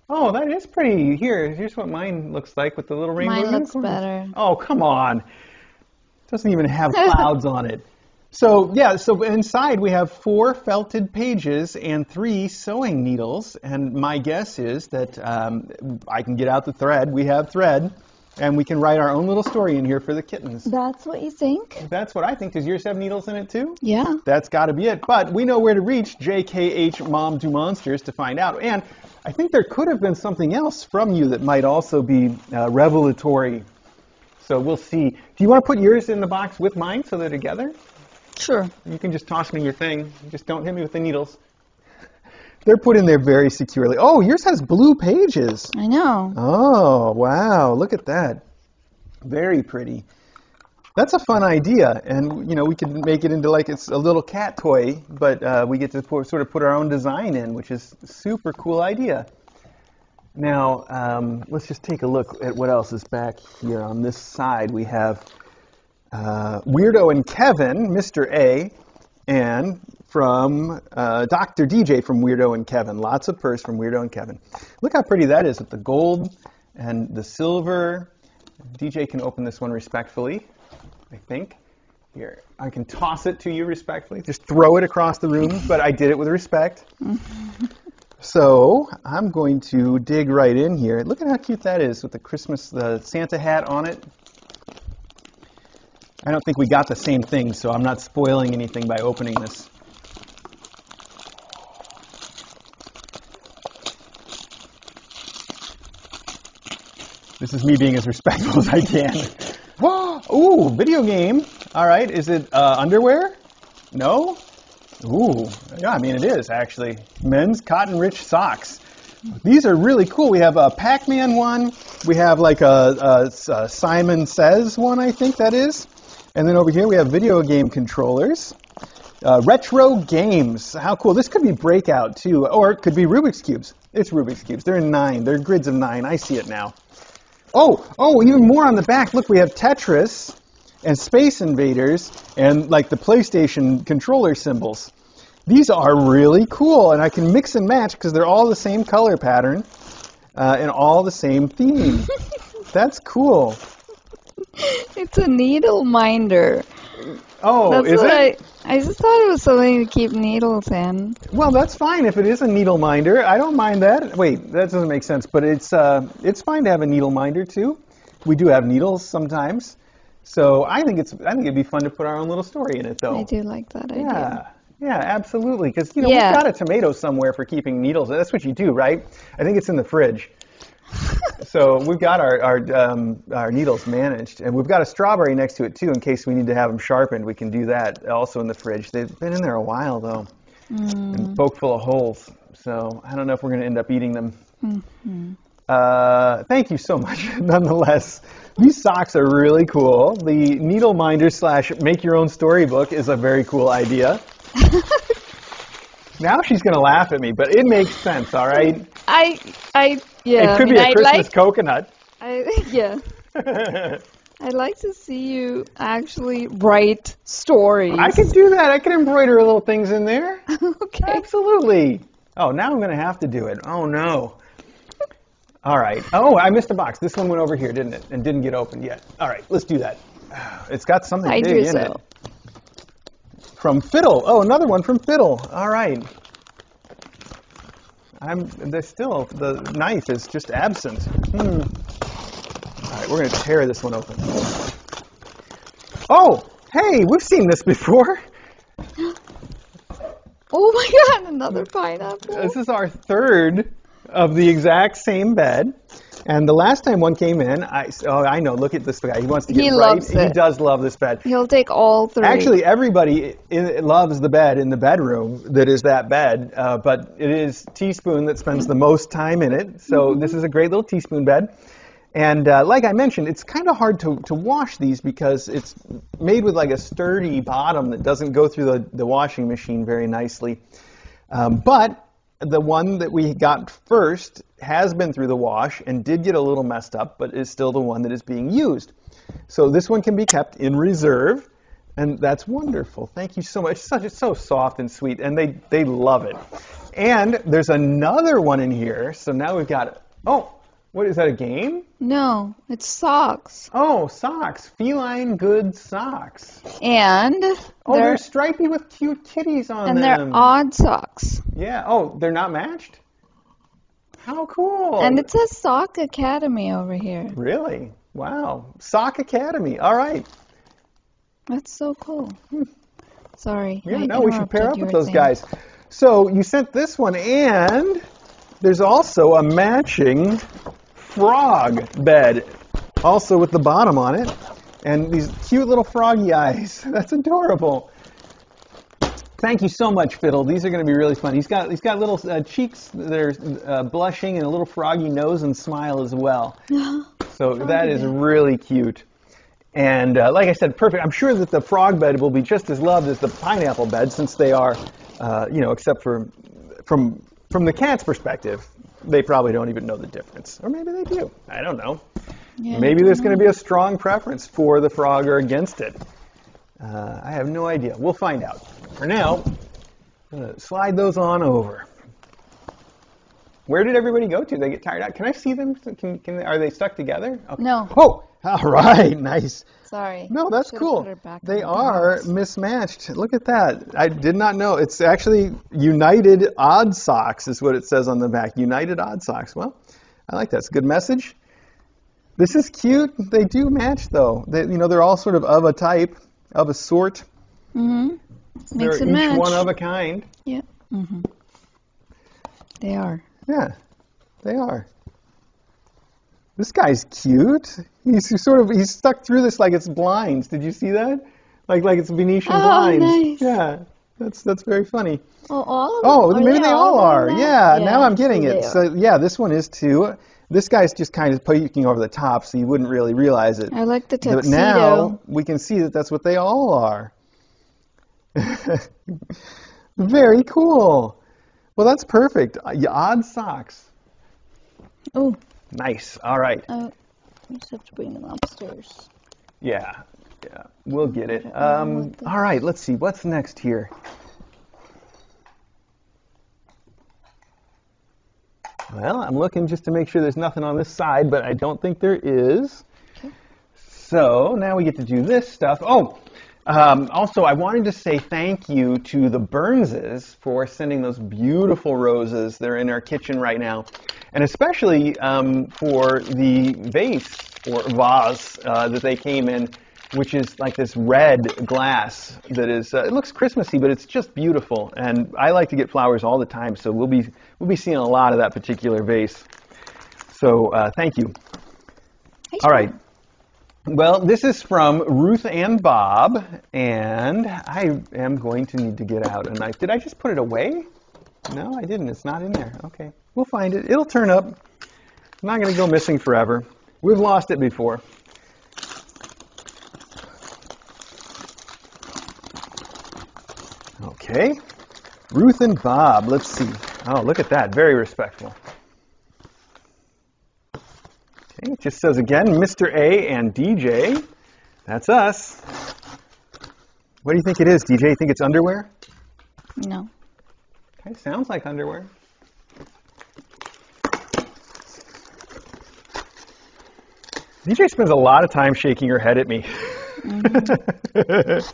Oh, that is pretty. Here, here's what mine looks like with the little rainbow Mine looks better. Oh, come on. It Doesn't even have clouds on it. So, yeah, so inside we have four felted pages and three sewing needles. And my guess is that um, I can get out the thread. We have thread. And we can write our own little story in here for the kittens. That's what you think? That's what I think. Does yours have needles in it too? Yeah. That's got to be it. But we know where to reach JKH Mom to Monsters to find out. And I think there could have been something else from you that might also be uh, revelatory. So we'll see. Do you want to put yours in the box with mine so they're together? Sure. You can just toss me your thing. Just don't hit me with the needles. They're put in there very securely. Oh, yours has blue pages. I know. Oh, wow. Look at that. Very pretty. That's a fun idea. And, you know, we could make it into like it's a little cat toy, but uh, we get to sort of put our own design in, which is a super cool idea. Now, um, let's just take a look at what else is back here. On this side, we have uh, Weirdo and Kevin, Mr. A, and from uh, Dr. DJ from Weirdo and Kevin. Lots of purse from Weirdo and Kevin. Look how pretty that is with the gold and the silver. DJ can open this one respectfully, I think. Here, I can toss it to you respectfully. Just throw it across the room, but I did it with respect. So I'm going to dig right in here. Look at how cute that is with the Christmas, the Santa hat on it. I don't think we got the same thing, so I'm not spoiling anything by opening this. This is me being as respectful as I can. Ooh, video game. All right, is it uh, underwear? No? Ooh, yeah, I mean it is actually. Men's cotton rich socks. These are really cool. We have a Pac-Man one. We have like a, a, a Simon Says one, I think that is. And then over here we have video game controllers. Uh, retro games. How cool. This could be Breakout too, or it could be Rubik's Cubes. It's Rubik's Cubes. They're in nine. They're grids of nine. I see it now. Oh, oh, even more on the back. Look, we have Tetris and Space Invaders and like the PlayStation controller symbols. These are really cool, and I can mix and match because they're all the same color pattern uh, and all the same theme. That's cool. It's a needle minder. Oh, That's is what it? I, I just thought it was something to keep needles in. Well, that's fine if it is a needle minder. I don't mind that. Wait, that doesn't make sense. But it's uh, it's fine to have a needle minder too. We do have needles sometimes, so I think it's I think it'd be fun to put our own little story in it, though. I do like that idea. Yeah, yeah, absolutely. Because you know Yeah. we've got a tomato somewhere for keeping needles. That's what you do, right? I think it's in the fridge. so we've got our our, um, our needles managed, and we've got a strawberry next to it too, in case we need to have them sharpened. We can do that also in the fridge. They've been in there a while though, and poke full of holes. So I don't know if we're going to end up eating them. Uh, thank you so much, nonetheless. These socks are really cool. The needle minder slash make your own storybook is a very cool idea. now she's going to laugh at me, but it makes sense, all right? I, I, yeah. it could I mean, be a I Christmas like, coconut. I, yeah. I'd like to see you actually write stories. I could do that. I could embroider little things in there. okay. Absolutely. Oh, now I'm going to have to do it. Oh, no. All right. Oh, I missed a box. This one went over here, didn't it? And didn't get opened yet. All right, let's do that. It's got something I big do in so. it. From Fiddle. Oh, another one from Fiddle. All right. I'm. There's still the knife is just absent. Hmm. All right, we're gonna tear this one open. Oh, hey, we've seen this before. Oh my god, another pineapple. This is our third of the exact same bed. And the last time one came in, I oh I know. Look at this guy. He wants to get He right. loves He does love this bed. He'll take all three. Actually, everybody i loves the bed in the bedroom that is that bed, uh, but it is Teaspoon that spends the most time in it. So this is a great little Teaspoon bed. And uh, like I mentioned, it's kind of hard to, to wash these because it's made with like a sturdy bottom that doesn't go through the, the washing machine very nicely. Um, but the one that we got first has been through the wash and did get a little messed up, but is still the one that is being used. So this one can be kept in reserve, and that's wonderful. Thank you so much. Such, it's so soft and sweet, and they, they love it. And there's another one in here. So now we've got, oh, what is that, a game? No, it's socks. Oh, socks. Feline good socks. And Oh, they're, they're stripy with cute kitties on and them. And they're odd socks. Yeah. Oh, they're not matched? How cool. And it says Sock Academy over here. Really? Wow. Sock Academy. All right. That's so cool. Hmm. Sorry. Yeah, I no, we should pair up with those guys. So you sent this one, and there's also a matching frog bed, also with the bottom on it, and these cute little froggy eyes. That's adorable. Thank you so much, Fiddle. These are going to be really fun. He's got he's got little uh, cheeks that are uh, blushing and a little froggy nose and smile as well. So that is really cute. And uh, like I said, perfect. I'm sure that the frog bed will be just as loved as the pineapple bed, since they are, uh, you know, except for from from the cat's perspective, they probably don't even know the difference, or maybe they do. I don't know. Yeah, Maybe there's going to be a strong preference for the frog or against it. Uh, I have no idea. We'll find out. For now, I'm going to slide those on over. Where did everybody go to? They get tired out. Can I see them? Can, can, are they stuck together? Okay. No. Oh, all right, nice. Sorry. No, that's cool. put her back They the are box. mismatched. Look at that. I did not know. It's actually United Odd Socks is what it says on the back. United Odd Socks. Well, I like that. It's a good message. This is cute. They do match though. They, you know, they're all sort of of a type, of a sort. Mm-hmm. they're Makes each match. one of a kind. Yeah. Mm-hmm. They are. Yeah, they are. This guy's cute. He's sort of he's stuck through this like it's blinds. Did you see that? Like like it's Venetian Oh, blinds. nice. Yeah, that's that's very funny. Oh, all of oh, them. Oh, them? maybe they all are. doing Yeah, now I'm getting it. they So yeah, this one is too. This guy's just kind of poking over the top, so you wouldn't really realize it. I like the tuxedo. But now we can see that that's what they all are. Very cool. Well, that's perfect. Uh, Odd socks. Oh, Nice. All right. uh, you just have to bring them upstairs. Yeah. Yeah. We'll get it. Um, all right. Let's see. What's next here? Well, I'm looking just to make sure there's nothing on this side, but I don't think there is. Okay. So now we get to do this stuff. Oh, um, also, I wanted to say thank you to the Burnses for sending those beautiful roses. They're in our kitchen right now. And especially um, for the vase or vase uh, that they came in, which is like this red glass that is, uh, it looks Christmassy, but it's just beautiful. And I like to get flowers all the time, so we'll be, we'll be seeing a lot of that particular vase. So uh, thank you. Hey, All right. Well, this is from Ruth and Bob, and I am going to need to get out a knife. Did I just put it away? No, I didn't. It's not in there. Okay. We'll find it. It'll turn up. It's not going to go missing forever. We've lost it before. Okay. Ruth and Bob. Let's see. Oh, look at that. Very respectful. Okay, it just says again, Mr. A and DJ. That's us. What do you think it is, DJ? You think it's underwear? No. Okay, sounds like underwear. DJ spends a lot of time shaking her head at me.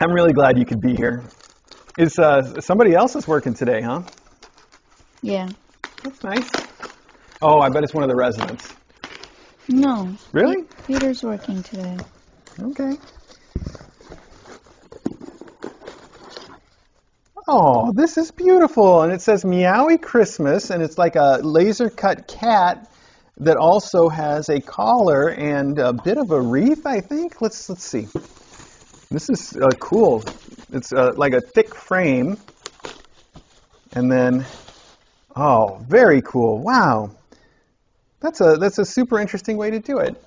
I'm really glad you could be here. Is uh, somebody else is working today, huh? Yeah. That's nice. Oh, I bet it's one of the residents. No. Really? Peter's working today. Okay. Oh, this is beautiful. And it says Meowie Christmas, and it's like a laser cut cat that also has a collar and a bit of a wreath, I think. Let's let's see. This is uh, cool. It's uh, like a thick frame. And then oh, very cool. Wow. That's a that's a super interesting way to do it.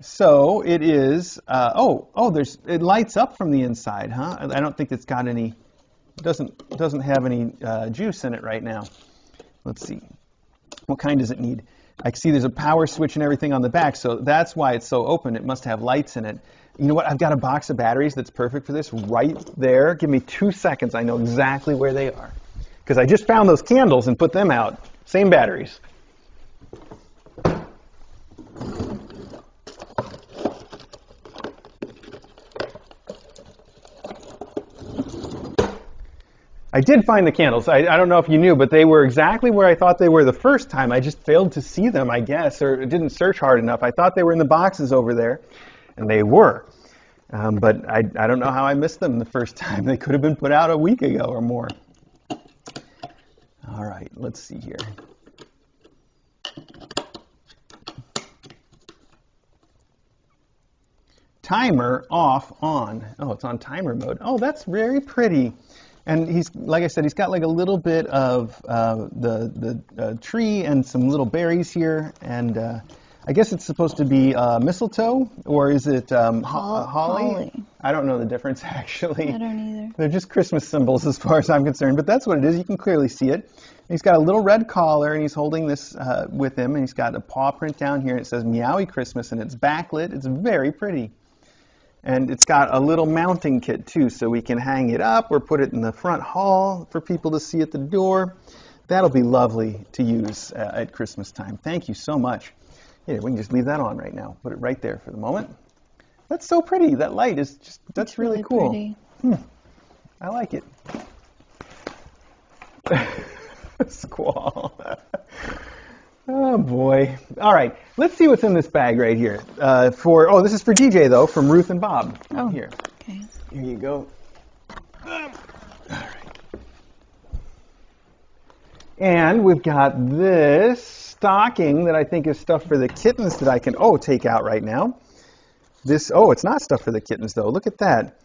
So it is. Uh, oh, oh, there's it lights up from the inside, huh? I don't think it's got any. Doesn't doesn't have any uh, juice in it right now. Let's see. What kind does it need? I see there's a power switch and everything on the back, so that's why it's so open. It must have lights in it. You know what? I've got a box of batteries that's perfect for this right there. Give me two seconds. I know exactly where they are. Because I just found those candles and put them out. Same batteries. I did find the candles. I, I, don't know if you knew, but they were exactly where I thought they were the first time. I just failed to see them, I guess, or didn't search hard enough. I thought they were in the boxes over there, and they were. Um, but I, I don't know how I missed them the first time. They could have been put out a week ago or more. All right, let's see here. Timer off on. Oh, it's on timer mode. Oh, that's very pretty. And he's, like I said, he's got like a little bit of uh, the, the uh, tree and some little berries here. And uh, I guess it's supposed to be uh, mistletoe, or is it um, ho- holly? holly? I don't know the difference, actually. I don't either. They're just Christmas symbols as far as I'm concerned, but that's what it is. You can clearly see it. He's got a little red collar, and he's holding this uh, with him, and he's got a paw print down here, and it says Meowie Christmas, and it's backlit. It's very pretty. And it's got a little mounting kit too, so we can hang it up or put it in the front hall for people to see at the door. That'll be lovely to use uh, at Christmas time. Thank you so much. Yeah, we can just leave that on right now. Put it right there for the moment. That's so pretty. That light is just, that's It's really, cool. pretty. I like it. Squall. oh boy. All right. Let's see what's in this bag right here. Uh, for oh, this is for DJ though, from Ruth and Bob. Oh. Here. Okay. Here you go. All right. And we've got this stocking that I think is stuff for the kittens that I can oh take out right now. This oh, it's not stuff for the kittens though. Look at that.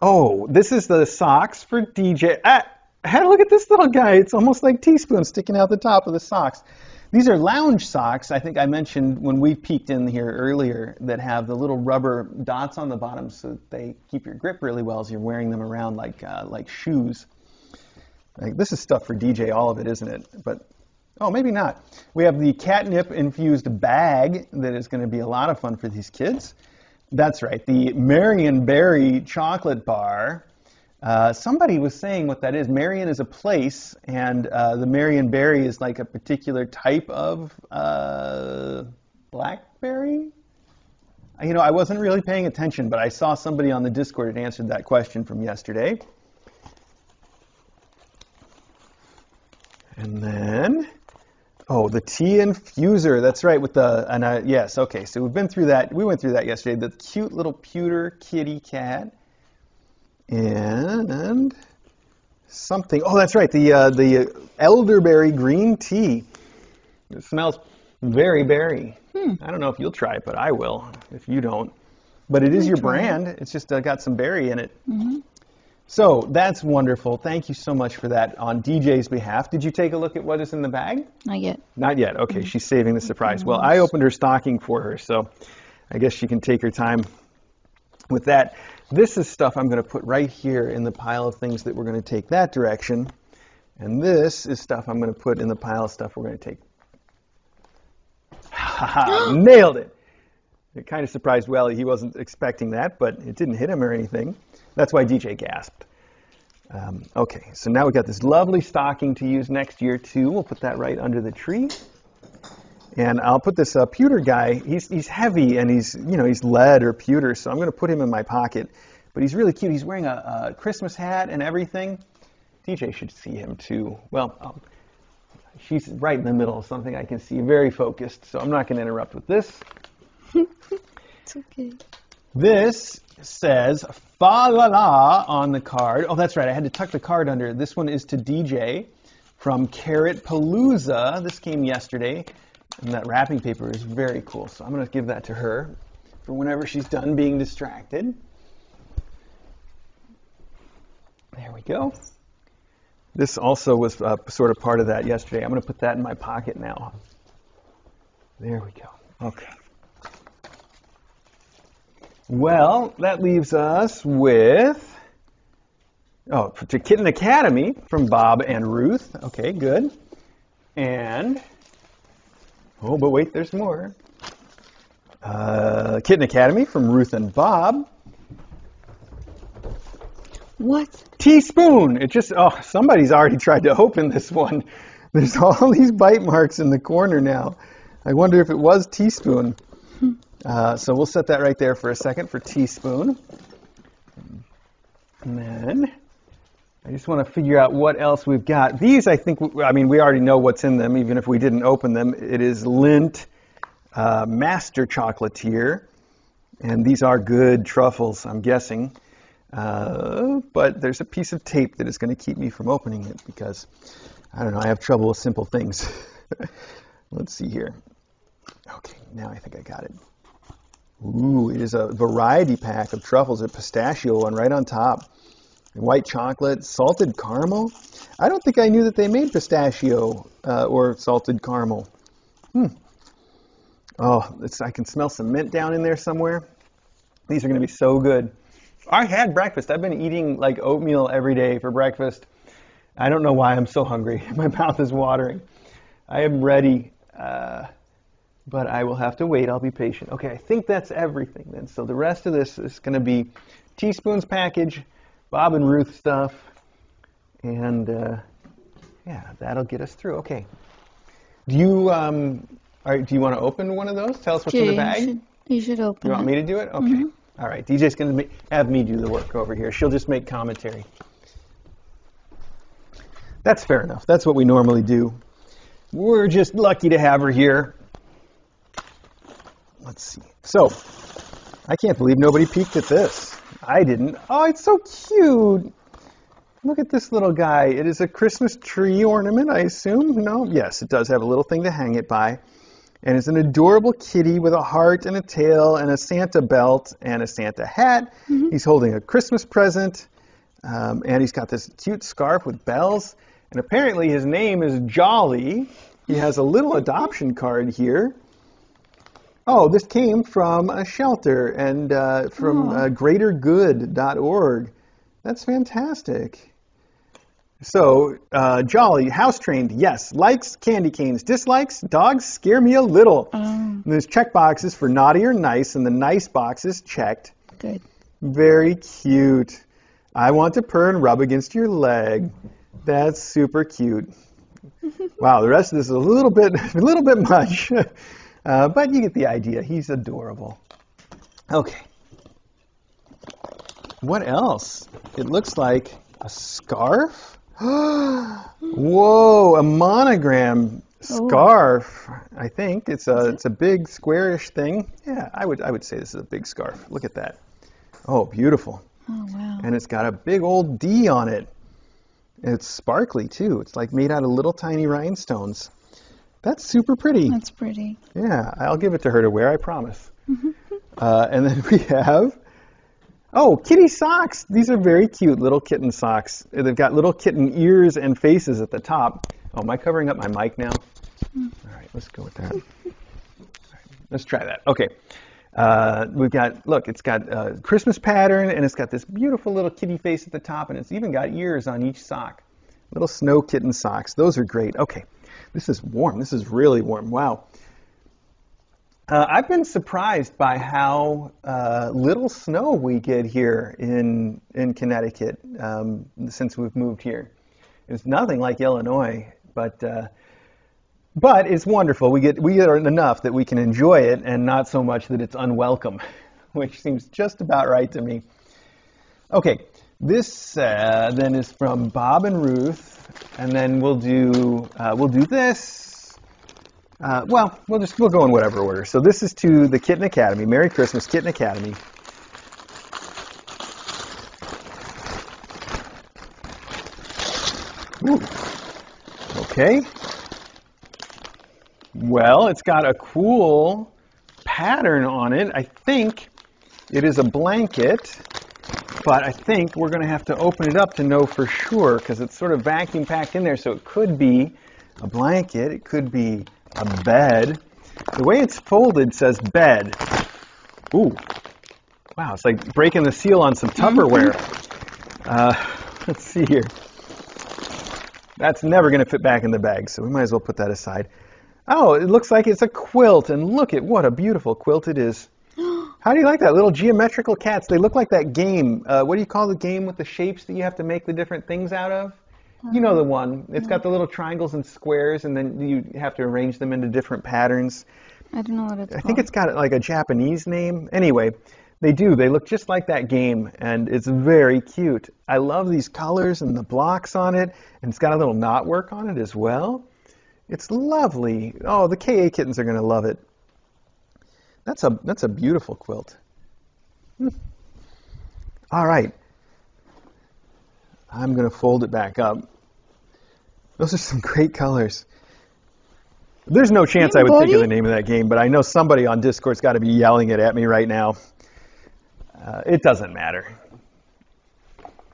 Oh, this is the socks for DJ. Ah, hey, look at this little guy. It's almost like teaspoon sticking out the top of the socks. These are lounge socks. I think I mentioned when we peeked in here earlier that have the little rubber dots on the bottom so they keep your grip really well as you're wearing them around like uh, like shoes. Like, this is stuff for DJ, all of it, isn't it? But oh, maybe not. We have the catnip infused bag that is going to be a lot of fun for these kids. That's right, the Marion Berry chocolate bar. Uh, somebody was saying what that is. Marion is a place, and uh, the Marion berry is like a particular type of uh, blackberry. You know, I wasn't really paying attention, but I saw somebody on the Discord had answered that question from yesterday. And then, oh, the tea infuser. That's right, with the and uh, yes, okay. So we've been through that. We went through that yesterday. The cute little pewter kitty cat, and, something. Oh, that's right. The uh, the elderberry green tea. It smells very berry. I don't know if you'll try it, but I will if you don't. But it is your try it. brand. It's just uh, got some berry in it. So that's wonderful. Thank you so much for that on DJ's behalf. Did you take a look at what is in the bag? Not yet. Not yet. Okay, mm-hmm. she's saving the surprise. Well, I opened her stocking for her, so I guess she can take her time with that. This is stuff I'm going to put right here in the pile of things that we're going to take that direction. And this is stuff I'm going to put in the pile of stuff we're going to take. Nailed it. It kind of surprised Welly. He wasn't expecting that, but it didn't hit him or anything. That's why DJ gasped. Um, okay, so now we've got this lovely stocking to use next year too. We'll put that right under the tree. And I'll put this uh, pewter guy. He's, he's heavy and he's you know he's lead or pewter, so I'm going to put him in my pocket. But he's really cute. He's wearing a, a Christmas hat and everything. DJ should see him too. Well, um, she's right in the middle of something I can see, very focused. So I'm not going to interrupt with this. It's okay. This says fa la la on the card. Oh, that's right. I had to tuck the card under. This one is to DJ from Carrot Palooza. This came yesterday, and that wrapping paper is very cool. So I'm going to give that to her for whenever she's done being distracted. There we go. This also was uh, sort of part of that yesterday. I'm going to put that in my pocket now. There we go. Okay. Well, that leaves us with oh to Kitten Academy from Bob and Ruth. Okay, good. And oh, but wait, there's more. Uh, Kitten Academy from Ruth and Bob. What? Teaspoon. It just oh somebody's already tried to open this one. There's all these bite marks in the corner now. I wonder if it was teaspoon. Uh, so we'll set that right there for a second for teaspoon. And then I just want to figure out what else we've got. These, I think, I mean, we already know what's in them, even if we didn't open them. It is Lindt uh, Master Chocolatier, and these are good truffles, I'm guessing. Uh, but there's a piece of tape that is going to keep me from opening it because I don't know, I have trouble with simple things. Let's see here. Okay, now I think I got it. Ooh, it is a variety pack of truffles, a pistachio one right on top. White chocolate, salted caramel. I don't think I knew that they made pistachio uh, or salted caramel. Hmm. Oh, I can smell some mint down in there somewhere. These are going to be so good. I had breakfast. I've been eating like oatmeal every day for breakfast. I don't know why I'm so hungry. My mouth is watering. I am ready. Uh, but I will have to wait. I'll be patient. Okay, I think that's everything then. So the rest of this is going to be teaspoons package, Bob and Ruth stuff, and uh, yeah, that'll get us through. Okay. Do you um, all right, do you want to open one of those? Tell us what's in the bag. You should, you should open You want it. me to do it? Okay. Mm-hmm. All right. DJ's going to have me do the work over here. She'll just make commentary. That's fair enough. That's what we normally do. We're just lucky to have her here. Let's see. So, I can't believe nobody peeked at this. I didn't. Oh, it's so cute. Look at this little guy. It is a Christmas tree ornament, I assume. No? Yes, it does have a little thing to hang it by. And it's an adorable kitty with a heart and a tail and a Santa belt and a Santa hat. He's holding a Christmas present. Um, and he's got this cute scarf with bells. And apparently his name is Jolly. He has a little adoption card here. Oh, this came from a shelter and uh, from Aw. uh, greatergood.org. That's fantastic. So, uh, Jolly, house trained, yes. Likes candy canes. Dislikes, dogs scare me a little. Oh, And there's check boxes for naughty or nice, and the nice box is checked. good. Very cute. I want to purr and rub against your leg. That's super cute. wow, the rest of this is a little bit, a little bit much, uh, but you get the idea. He's adorable. Okay. What else? It looks like a scarf. Whoa, a monogram Oh. scarf. I think it's a it's a big squarish thing. Yeah, I would I would say this is a big scarf. Look at that. Oh, beautiful. Oh, wow. And it's got a big old D on it. And it's sparkly too. It's like made out of little tiny rhinestones. That's super pretty. That's pretty. Yeah, I'll give it to her to wear, I promise. uh, and then we have, oh, kitty socks. These are very cute little kitten socks. They've got little kitten ears and faces at the top. Oh, am I covering up my mic now? All right, let's go with that. Right, let's try that. Okay. Uh, we've got, look, it's got a Christmas pattern and it's got this beautiful little kitty face at the top and it's even got ears on each sock. Little snow kitten socks. Those are great. Okay. This is warm. This is really warm. Wow. Uh, I've been surprised by how uh, little snow we get here in in Connecticut um, since we've moved here. It's nothing like Illinois, but uh, but it's wonderful. We get we get enough that we can enjoy it, and not so much that it's unwelcome, which seems just about right to me. Okay, this uh, then is from Bob and Ruth, and then we'll do uh, we'll do this. Uh, well, we'll just we'll go in whatever order. So this is to the Kitten Academy. Merry Christmas, Kitten Academy. Ooh. Okay. Well, it's got a cool pattern on it. I think it is a blanket, but I think we're going to have to open it up to know for sure because it's sort of vacuum packed in there. So it could be a blanket, it could be a bed. The way it's folded says bed. Ooh. Wow, it's like breaking the seal on some Tupperware. Uh, let's see here. That's never going to fit back in the bag, so we might as well put that aside. Oh, it looks like it's a quilt, and look at what a beautiful quilt it is. How do you like that? Little geometrical cats. They look like that game. Uh, what do you call the game with the shapes that you have to make the different things out of? You know the one. It's got the little triangles and squares, and then you have to arrange them into different patterns. I don't know what it's I called. think it's got like a Japanese name. Anyway, they do. They look just like that game, and it's very cute. I love these colors and the blocks on it, and it's got a little knot work on it as well. It's lovely. Oh, the KA kittens are going to love it. That's a that's a beautiful quilt. Hmm. All right. I'm going to fold it back up. Those are some great colors. There's no chance Hey, I would think of the name of that game, but I know somebody on Discord's got to be yelling it at me right now. Uh, it doesn't matter.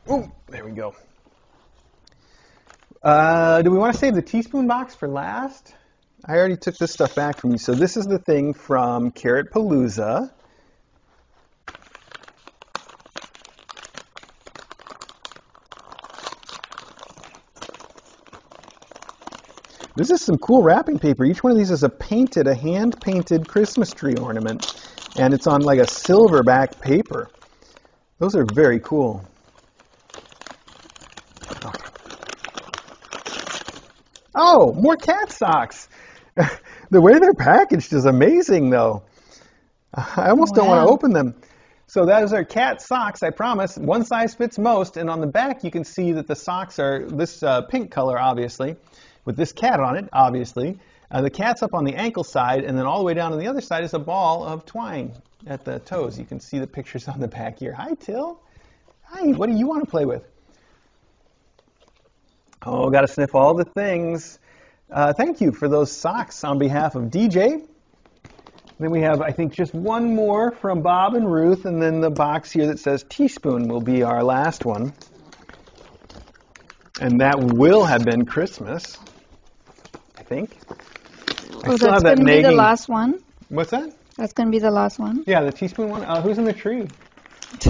Oh, there we go. Uh, do we want to save the teaspoon box for last? I already took this stuff back from you. So this is the thing from Carrot Palooza. This is some cool wrapping paper. Each one of these is a painted, a hand painted Christmas tree ornament. And it's on like a silver back paper. Those are very cool. Oh, more cat socks. the way they're packaged is amazing, though. I almost don't want to open them. So those are cat socks, I promise. One size fits most, and on the back you can see that the socks are this uh, pink color, obviously, with this cat on it, obviously. Uh, the cat's up on the ankle side, and then all the way down on the other side is a ball of twine at the toes. You can see the pictures on the back here. Hi, Till. Hi, what do you want to play with? Oh, got to sniff all the things. Uh, thank you for those socks on behalf of DJ. Then we have, I think, just one more from Bob and Ruth, and then the box here that says teaspoon will be our last one. And that will have been Christmas, I think. I Oh, that's that gonna be the last one. What's that? That's gonna be the last one. Yeah, the teaspoon one. Uh, who's in the tree?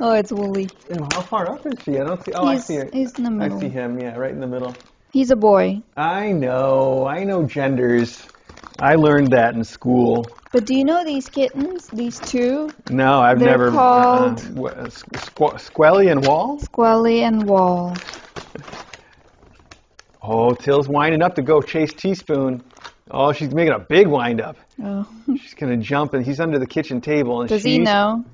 oh, it's Wooly. How far up is she? I don't see. Oh, I see her. he's in the I see him. Yeah, right in the middle. He's a boy. I know. I know genders. I learned that in school. But do you know these kittens? These two, No, I've They're never. called- Uh, wha- uh, squ- Squelly and Wall? Squelly and Wall. Oh, Till's winding up to go chase Teaspoon. Oh, she's making a big wind up. Oh. She's gonna jump, and he's under the kitchen table. And Does he know?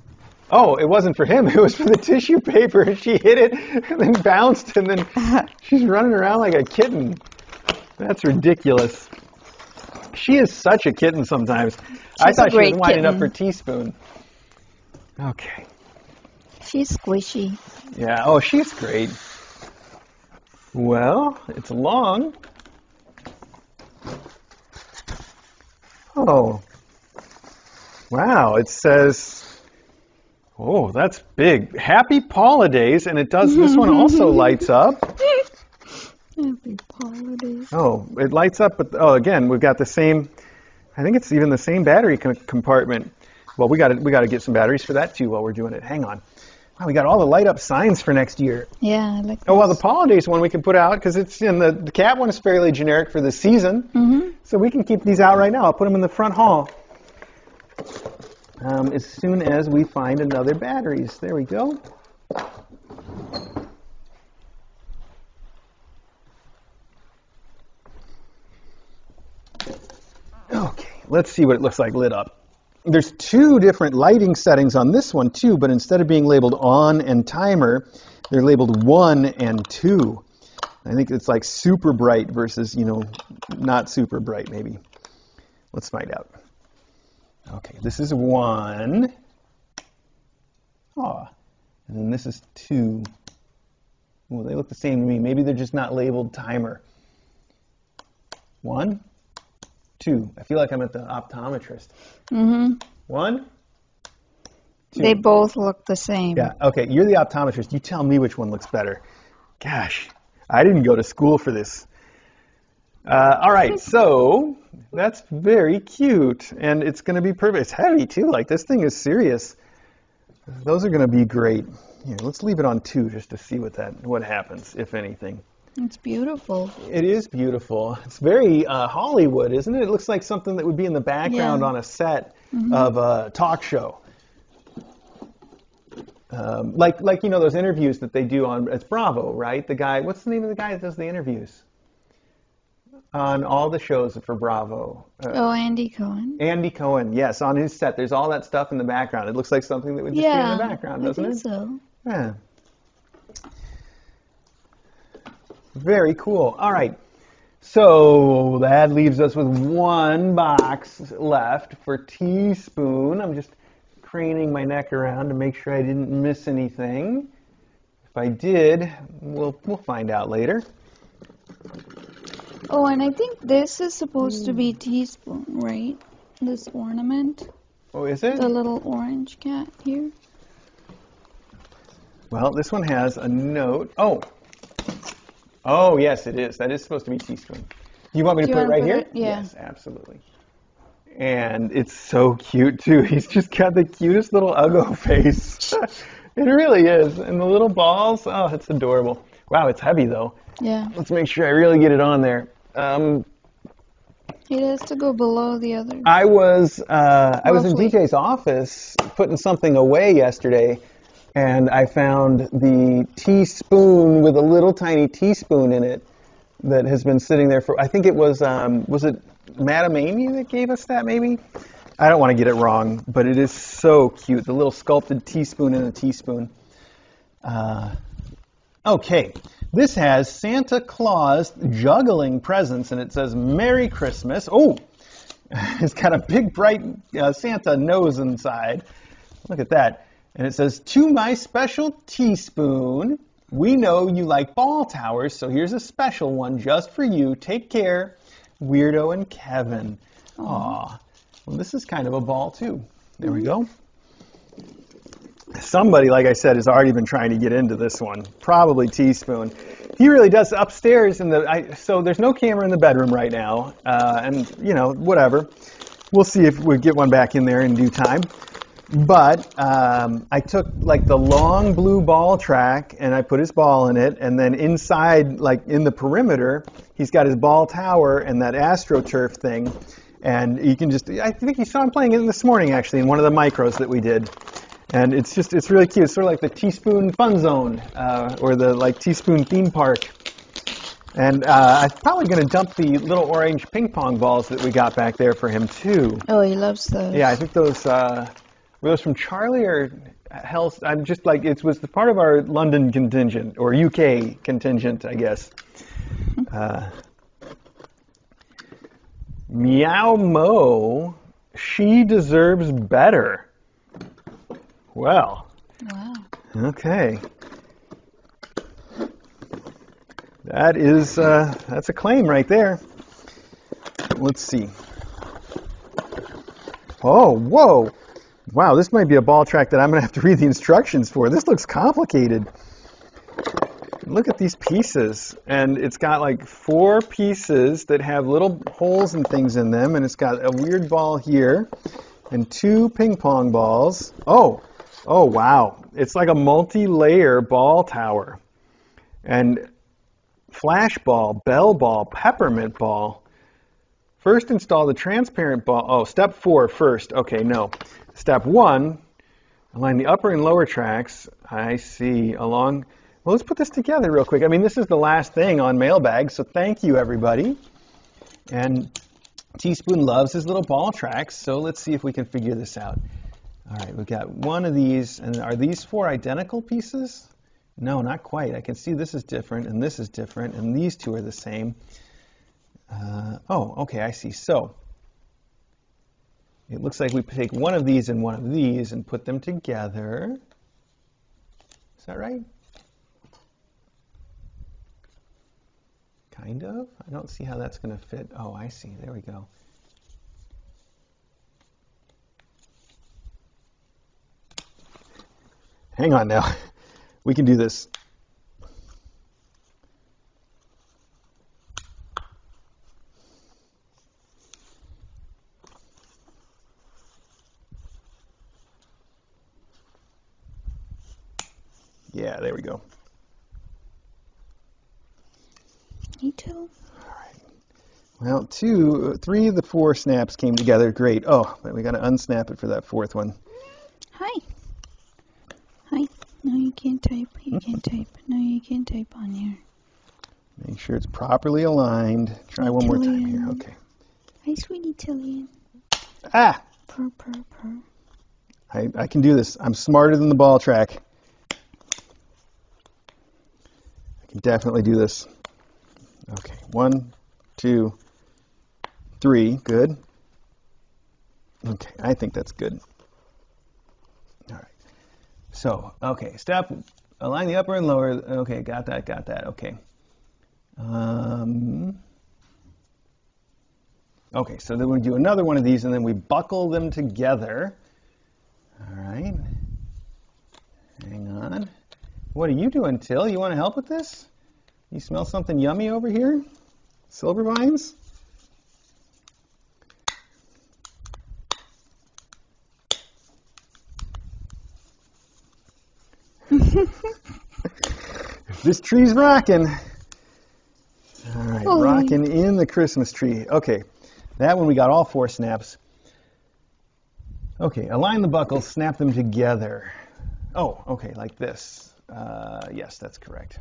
Oh, it wasn't for him. It was for the tissue paper. She hit it, and then bounced, and then she's running around like a kitten. That's ridiculous. She is such a kitten sometimes. I She's a thought she was winding up for. Teaspoon. Okay. She's squishy. Yeah, oh, she's great. Well, it's long. Oh. Wow, it says, oh, that's big. Happy Holidays, and it does, this one also lights up. Happy holidays. Oh, it lights up, but, oh, again, we've got the same, I think it's even the same battery co- compartment. Well, we got to we got to get some batteries for that too while we're doing it. Hang on. Wow, we got all the light up signs for next year. Yeah, I like Oh well, the holidays one we can put out because it's in the the cat one is fairly generic for the season, Mhm. so we can keep these out right now. I'll put them in the front hall um, as soon as we find another batteries. There we go. Okay, let's see what it looks like lit up. There's two different lighting settings on this one too, but instead of being labeled on and timer, they're labeled one and two. I think it's like super bright versus, you know, not super bright maybe. Let's find out. Okay, this is one. Aw. And then this is two. Well, they look the same to me. Maybe they're just not labeled timer. One, two. I feel like I'm at the optometrist. Mm-hmm. One, two. They both look the same. Yeah, okay, you're the optometrist. You tell me which one looks better. Gosh, I didn't go to school for this. Uh, all right, so that's very cute, and it's going to be perfect. It's heavy too. Like this thing is serious. Those are going to be great. Here, let's leave it on two just to see what that what happens, if anything. It's beautiful. It is beautiful. It's very uh, Hollywood, isn't it? It looks like something that would be in the background Yeah. on a set of a talk show. Um, like, like you know those interviews that they do on it's Bravo, right? The guy, what's the name of the guy that does the interviews on all the shows for Bravo? Uh, Oh, Andy Cohen. Andy Cohen, yes, on his set. There's all that stuff in the background. It looks like something that would just be in the background, doesn't think it? so. Yeah. Very cool. All right. So that leaves us with one box left for teaspoon. I'm just craning my neck around to make sure I didn't miss anything. If I did, we'll we'll find out later. Oh, and I think this is supposed to Hmm. be teaspoon, right? This ornament, Oh, is it? the little orange cat here. Well, this one has a note. Oh. Oh, yes, it is. That is supposed to be teaspoon. Do You want me to Do you put it right put here? it- yeah. Yes, absolutely. And it's so cute too. He's just got the cutest little Uggo face. it really is. And the little balls, oh, it's adorable. Wow, it's heavy though. Yeah, Let's make sure I really get it on there. Um, it has to go below the other. I was uh, I was in DJ's office putting something away yesterday, and I found the teaspoon with a little tiny teaspoon in it that has been sitting there for. I think it was um, was it Madam Amy that gave us that maybe. I don't want to get it wrong, but it is so cute. The little sculpted teaspoon in a teaspoon. Uh, okay, this has Santa Claus juggling presents, and it says Merry Christmas. Oh, it's got a big bright uh, Santa nose inside. Look at that. And it says, To my special teaspoon, we know you like ball towers, so here's a special one just for you. Take care, Weirdo and Kevin. Aw. Well, this is kind of a ball, too. There we go. Somebody, like I said, has already been trying to get into this one. Probably Teaspoon. He really does upstairs in the. I, so there's no camera in the bedroom right now, uh, and you know whatever. We'll see if we get one back in there in due time. But um, I took like the long blue ball track and I put his ball in it, and then inside, like in the perimeter, he's got his ball tower and that AstroTurf thing. And you can just, I think you saw him playing it this morning actually in one of the micros that we did. And it's just, it's really cute. It's sort of like the Teaspoon Fun Zone uh, or the like Teaspoon Theme Park. And uh, I'm probably going to dump the little orange ping pong balls that we got back there for him too. Oh, he loves those. Yeah, I think those uh, were those from Charlie or Hell's. I'm just like it was the part of our London contingent or UK contingent, I guess. Uh, Meow Mo, she deserves better. Well, Wow. okay. That is uh, that's a claim right there. Let's see. Oh, whoa. Wow, this might be a ball track that I'm going to have to read the instructions for. This looks complicated. Look at these pieces. And it's got like four pieces that have little holes and things in them. And it's got a weird ball here and two ping pong balls. Oh, oh, wow. It's like a multi layer ball tower. And flash ball, bell ball, peppermint ball. First install the transparent ball. Oh, step four first. Okay, no. Step one, align the upper and lower tracks. I see. Along. Well, let's put this together real quick. I mean, this is the last thing on mailbag, so thank you, everybody. And Teaspoon loves his little ball tracks, so let's see if we can figure this out. All right, we've got one of these, and are these four identical pieces? No, not quite. I can see this is different, and this is different, and these two are the same. Uh, oh, okay, I see. So it looks like we take one of these and one of these and put them together. Is that right? Kind of. I don't see how that's going to fit. Oh, I see. There we go. Hang on now. We can do this. Yeah, there we go. sweetie toe. Well, two, three of the four snaps came together. Great. Oh, but we got to unsnap it for that fourth one. Hi. No, you can't type. You can't type. No, you can't type on here. Make sure it's properly aligned. Try one more time here. Okay. Hi, sweetie Tillian. Ah, Purr, purr, purr. I, I can do this. I'm smarter than the ball track. I can definitely do this. Okay, one, two, three. Good. Okay, I think that's good. So, okay, step, align the upper and lower. Okay, got that, got that. Okay. Um, okay, so then we do another one of these and then we buckle them together. All right. Hang on. What are you doing, Till? You want to help with this? You smell something yummy over here? Silver vines? This tree's rocking. All right, Oh. rocking in the Christmas tree. Okay, that one we got all four snaps. Okay, align the buckles, snap them together. Oh, okay, like this. Uh, yes, that's correct.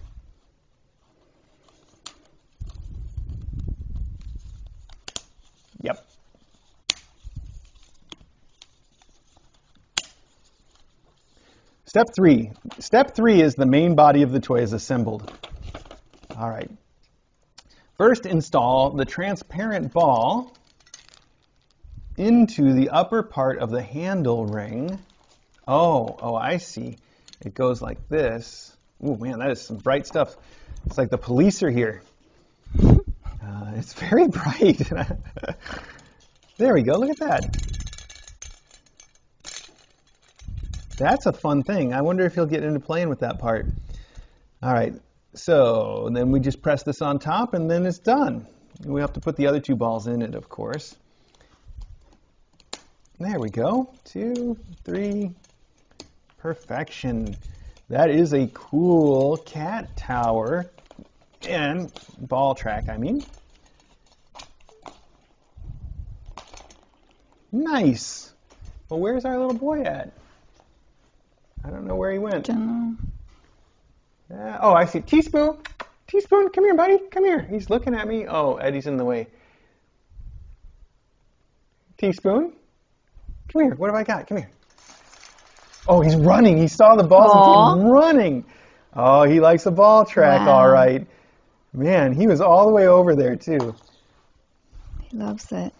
Step three. Step three is the main body of the toy is assembled. All right. First, install the transparent ball into the upper part of the handle ring. Oh, oh, I see. It goes like this. Oh man, that is some bright stuff. It's like the police are here. Uh, it's very bright. there we go. Look at that. That's a fun thing. I wonder if he'll get into playing with that part. All right. So then we just press this on top and then it's done. We have to put the other two balls in it, of course. There we go. Two, three. Perfection. That is a cool cat tower and ball track, I mean. Nice. Well, where's our little boy at? I don't know where he went. Dunno. Uh, oh, I see. Teaspoon. Teaspoon, come here, buddy. Come here. He's looking at me. Oh, Eddie's in the way. Teaspoon, come here. What have I got? Come here. Oh, he's running. He saw the ball and he's running. Oh, he likes the ball track, Wow. all right. Man, he was all the way over there, too. He loves it.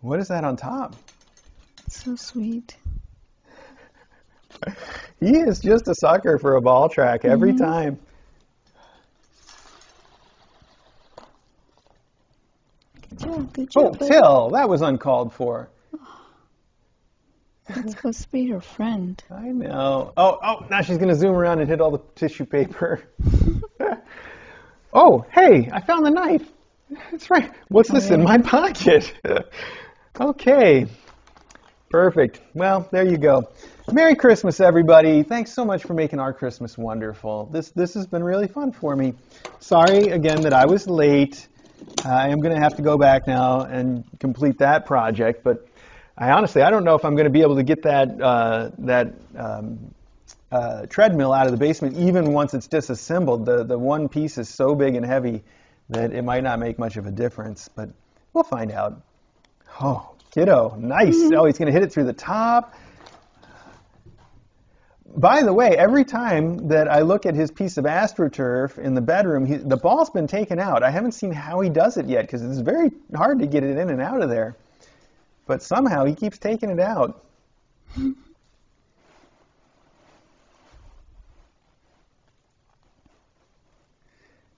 What is that on top? It's so sweet. He is just a sucker for a ball track every mm-hmm. time. Good job. Good Oh, job. buddy. Till, that was uncalled for. That's supposed to be her friend. I know. Oh, oh, now she's going to zoom around and hit all the tissue paper. oh, hey, I found the knife. That's right. What's this oh, in my pocket? okay. Perfect. Well, there you go. Merry Christmas, everybody. Thanks so much for making our Christmas wonderful. This this has been really fun for me. Sorry again that I was late. I am going to have to go back now and complete that project, but I honestly I don't know if I'm going to be able to get that uh, that um, uh, treadmill out of the basement even once it's disassembled. The the one piece is so big and heavy that it might not make much of a difference, but we'll find out. Oh, kiddo, nice. Oh, he's going to hit it through the top. By the way, every time that I look at his piece of AstroTurf in the bedroom, he, the ball's been taken out. I haven't seen how he does it yet because it's very hard to get it in and out of there. But somehow he keeps taking it out.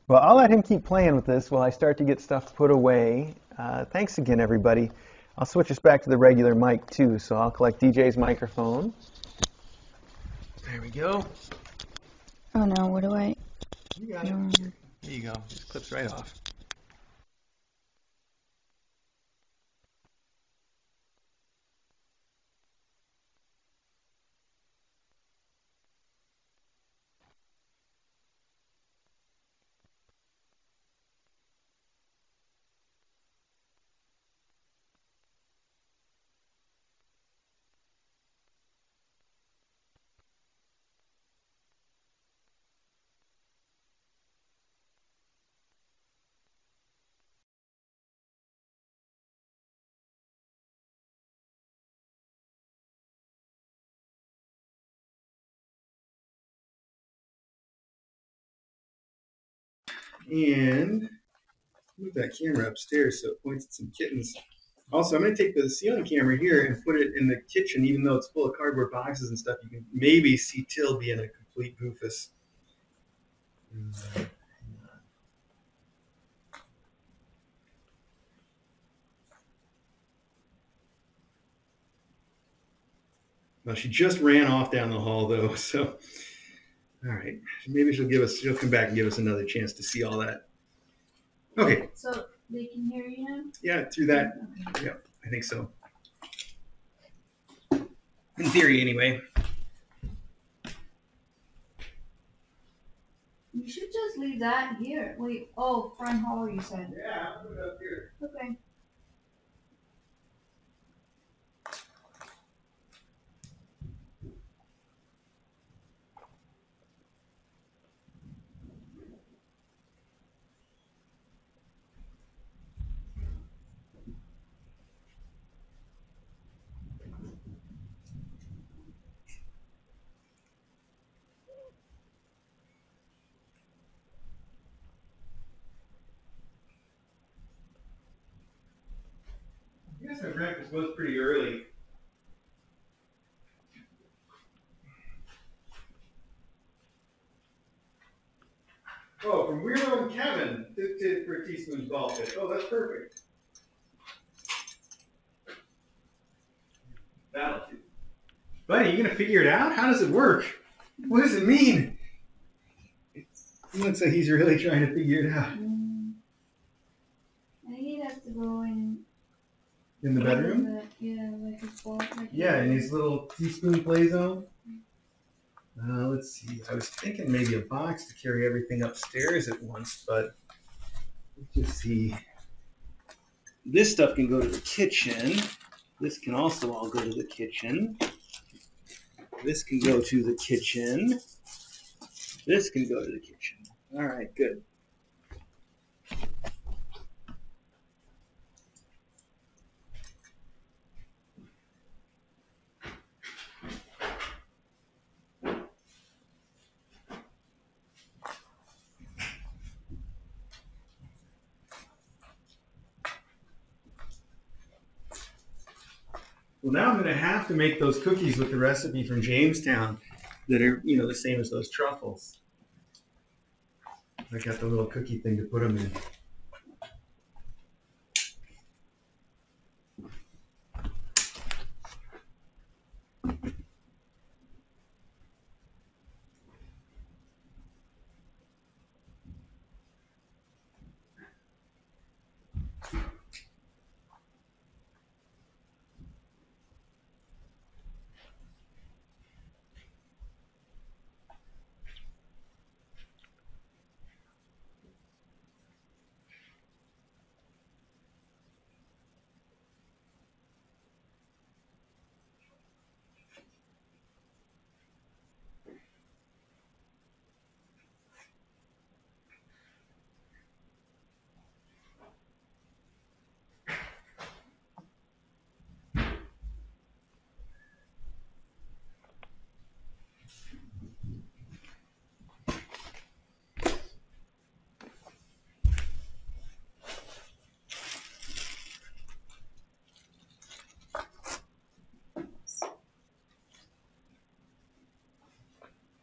Well, I'll let him keep playing with this while I start to get stuff put away. Uh, thanks again, everybody. I'll switch us back to the regular mic too, so I'll collect DJ's microphone. There we go. Oh no, what do I? You got it. There you go. Just clips right off. And move that camera upstairs so it points at some kittens. Also, I'm going to take the ceiling camera here and put it in the kitchen, even though it's full of cardboard boxes and stuff. You can maybe see Till being a complete goofus. Well, she just ran off down the hall though, so all right. Maybe she'll give us she'll come back and give us another chance to see all that. Okay. So they can hear you now? Yeah, through that. Okay. Yep, I think so. In theory anyway. You should just leave that here. Wait, oh, front hall you said. Yeah, I'll put it up here. Okay. I was pretty early. Oh, from Weirdo and Kevin, tip tip for a teaspoon ball fish. Oh, that's perfect. That'll do. Buddy, you gonna figure it out? How does it work? What does it mean? It looks like he's really trying to figure it out. Mm. I think it has to go in. In the bedroom? the- yeah, like a ball. Like Yeah, in his little teaspoon play zone. Uh, let's see. I was thinking maybe a box to carry everything upstairs at once, but let's just see. This stuff can go to the kitchen. This can also all go to the kitchen. This can go to the kitchen. This can go to the kitchen. All right, good. Well, now I'm going to have to make those cookies with the recipe from Jamestown that are, you know, the same as those truffles. I got the little cookie thing to put them in.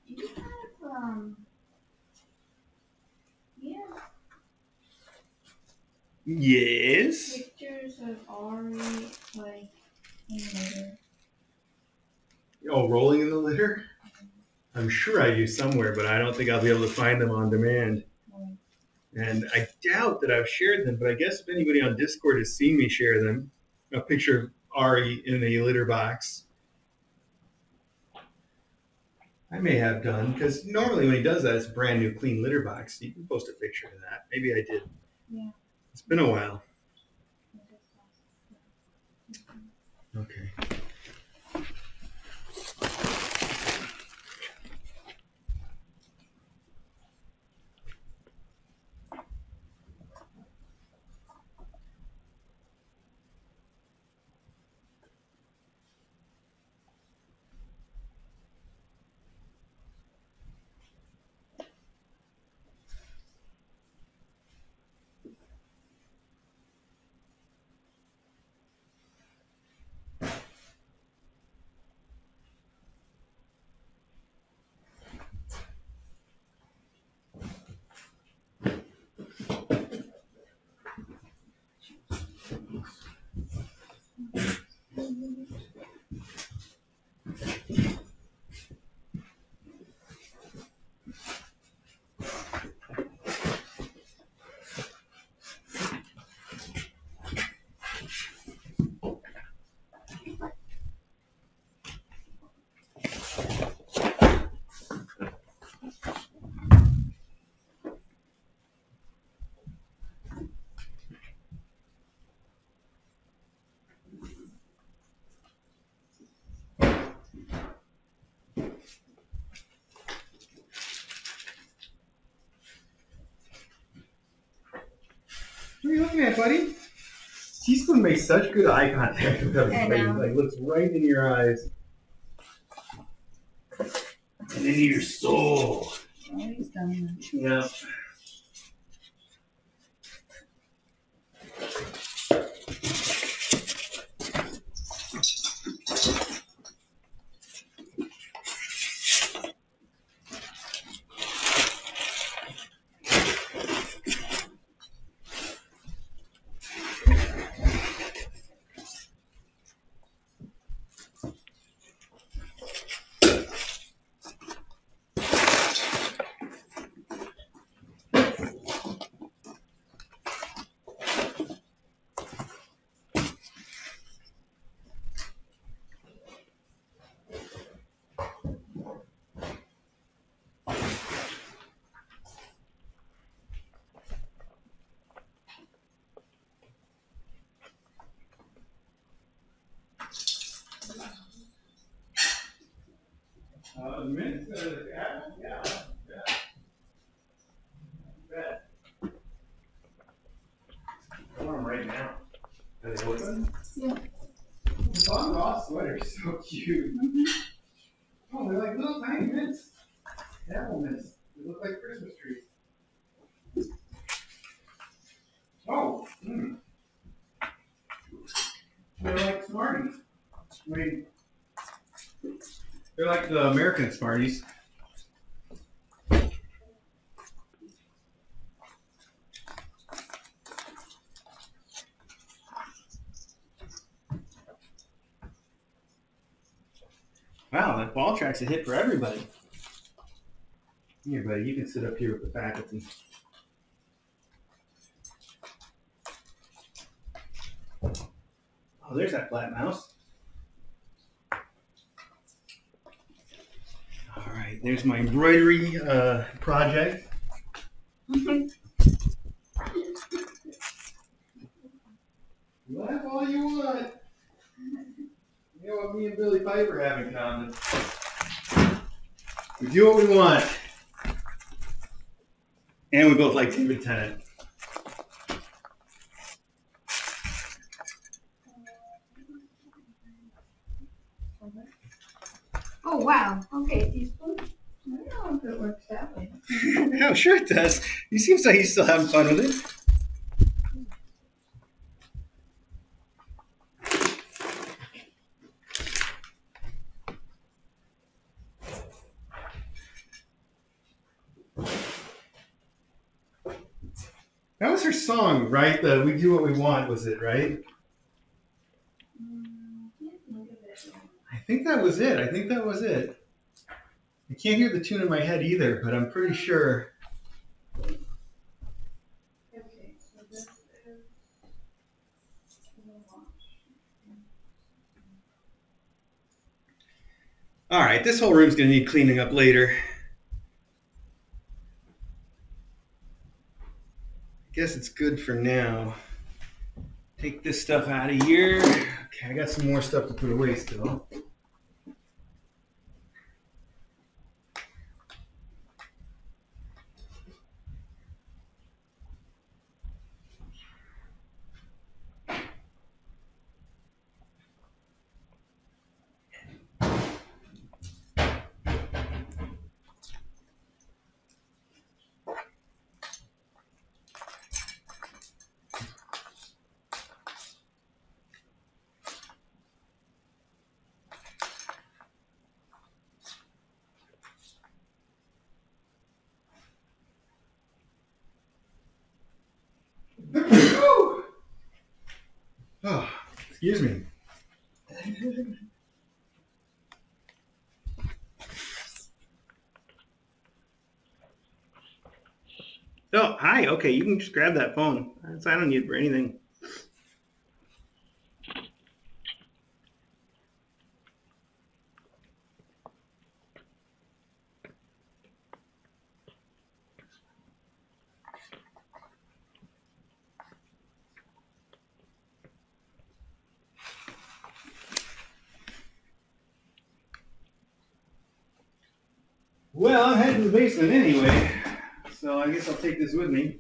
Do you have um? Yeah, Yes. pictures of Ari like in the litter. Oh, rolling in the litter? I'm sure I do somewhere, but I don't think I'll be able to find them on demand. And I doubt that I've shared them, but I guess if anybody on Discord has seen me share them, a picture of Ari in a litter box. I may have done, because normally when he does that, it's a brand new clean litter box. You can post a picture of that. Maybe I did. Yeah. It's been a while. Okay. Are you looking at, buddy? Teaspoon makes such good eye contact with everybody. know. Like looks right in your eyes. And into your soul. Always done Yeah. Uh, uh? Yeah, yeah. Bet. I want 'em right now. Are they open? Yeah. Ross sweater's so cute. Oh, they're like little tiny mints. Apple mints. They look like Christmas trees. Oh, hmm. They're like Smarties. I mean, they're like the American Smarties. Wow, that ball track's a hit for everybody. Here, buddy, you can sit up here with the faculty. Oh, there's that flat mouse. All right, there's my embroidery uh, project. Laugh all you want. You know what me and Billie Piper have in common? We do what we want. And we both like David Tennant. Oh, wow. Okay, teaspoon. I don't know if it works that way. oh, sure it does. He seems like he's still having fun with it. That was her song, right? The "We Do What We Want" was it, right? I think that was it. I think that was it. I can't hear the tune in my head either, but I'm pretty sure. Okay, so this is. All right, this whole room's gonna need cleaning up later. I guess it's good for now. Take this stuff out of here. Okay, I got some more stuff to put away still. oh, excuse me. Oh, hi. Okay, you can just grab that phone. That's- I don't need it for anything. Well, I'm heading to the basement anyway, so I guess I'll take this with me.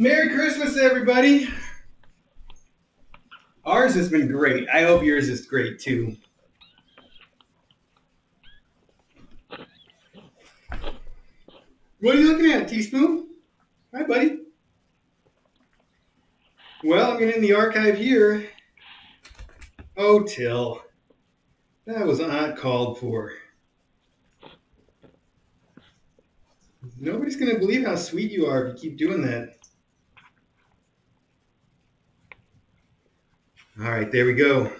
Merry Christmas, everybody. Ours has been great. I hope yours is great too. What are you looking at, teaspoon? Hi, buddy. Well, I'm in the archive here. Oh, Till. That was not called for. Nobody's going to believe how sweet you are if you keep doing that. All right, there we go.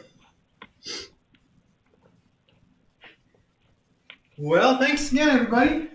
Well, thanks again, everybody.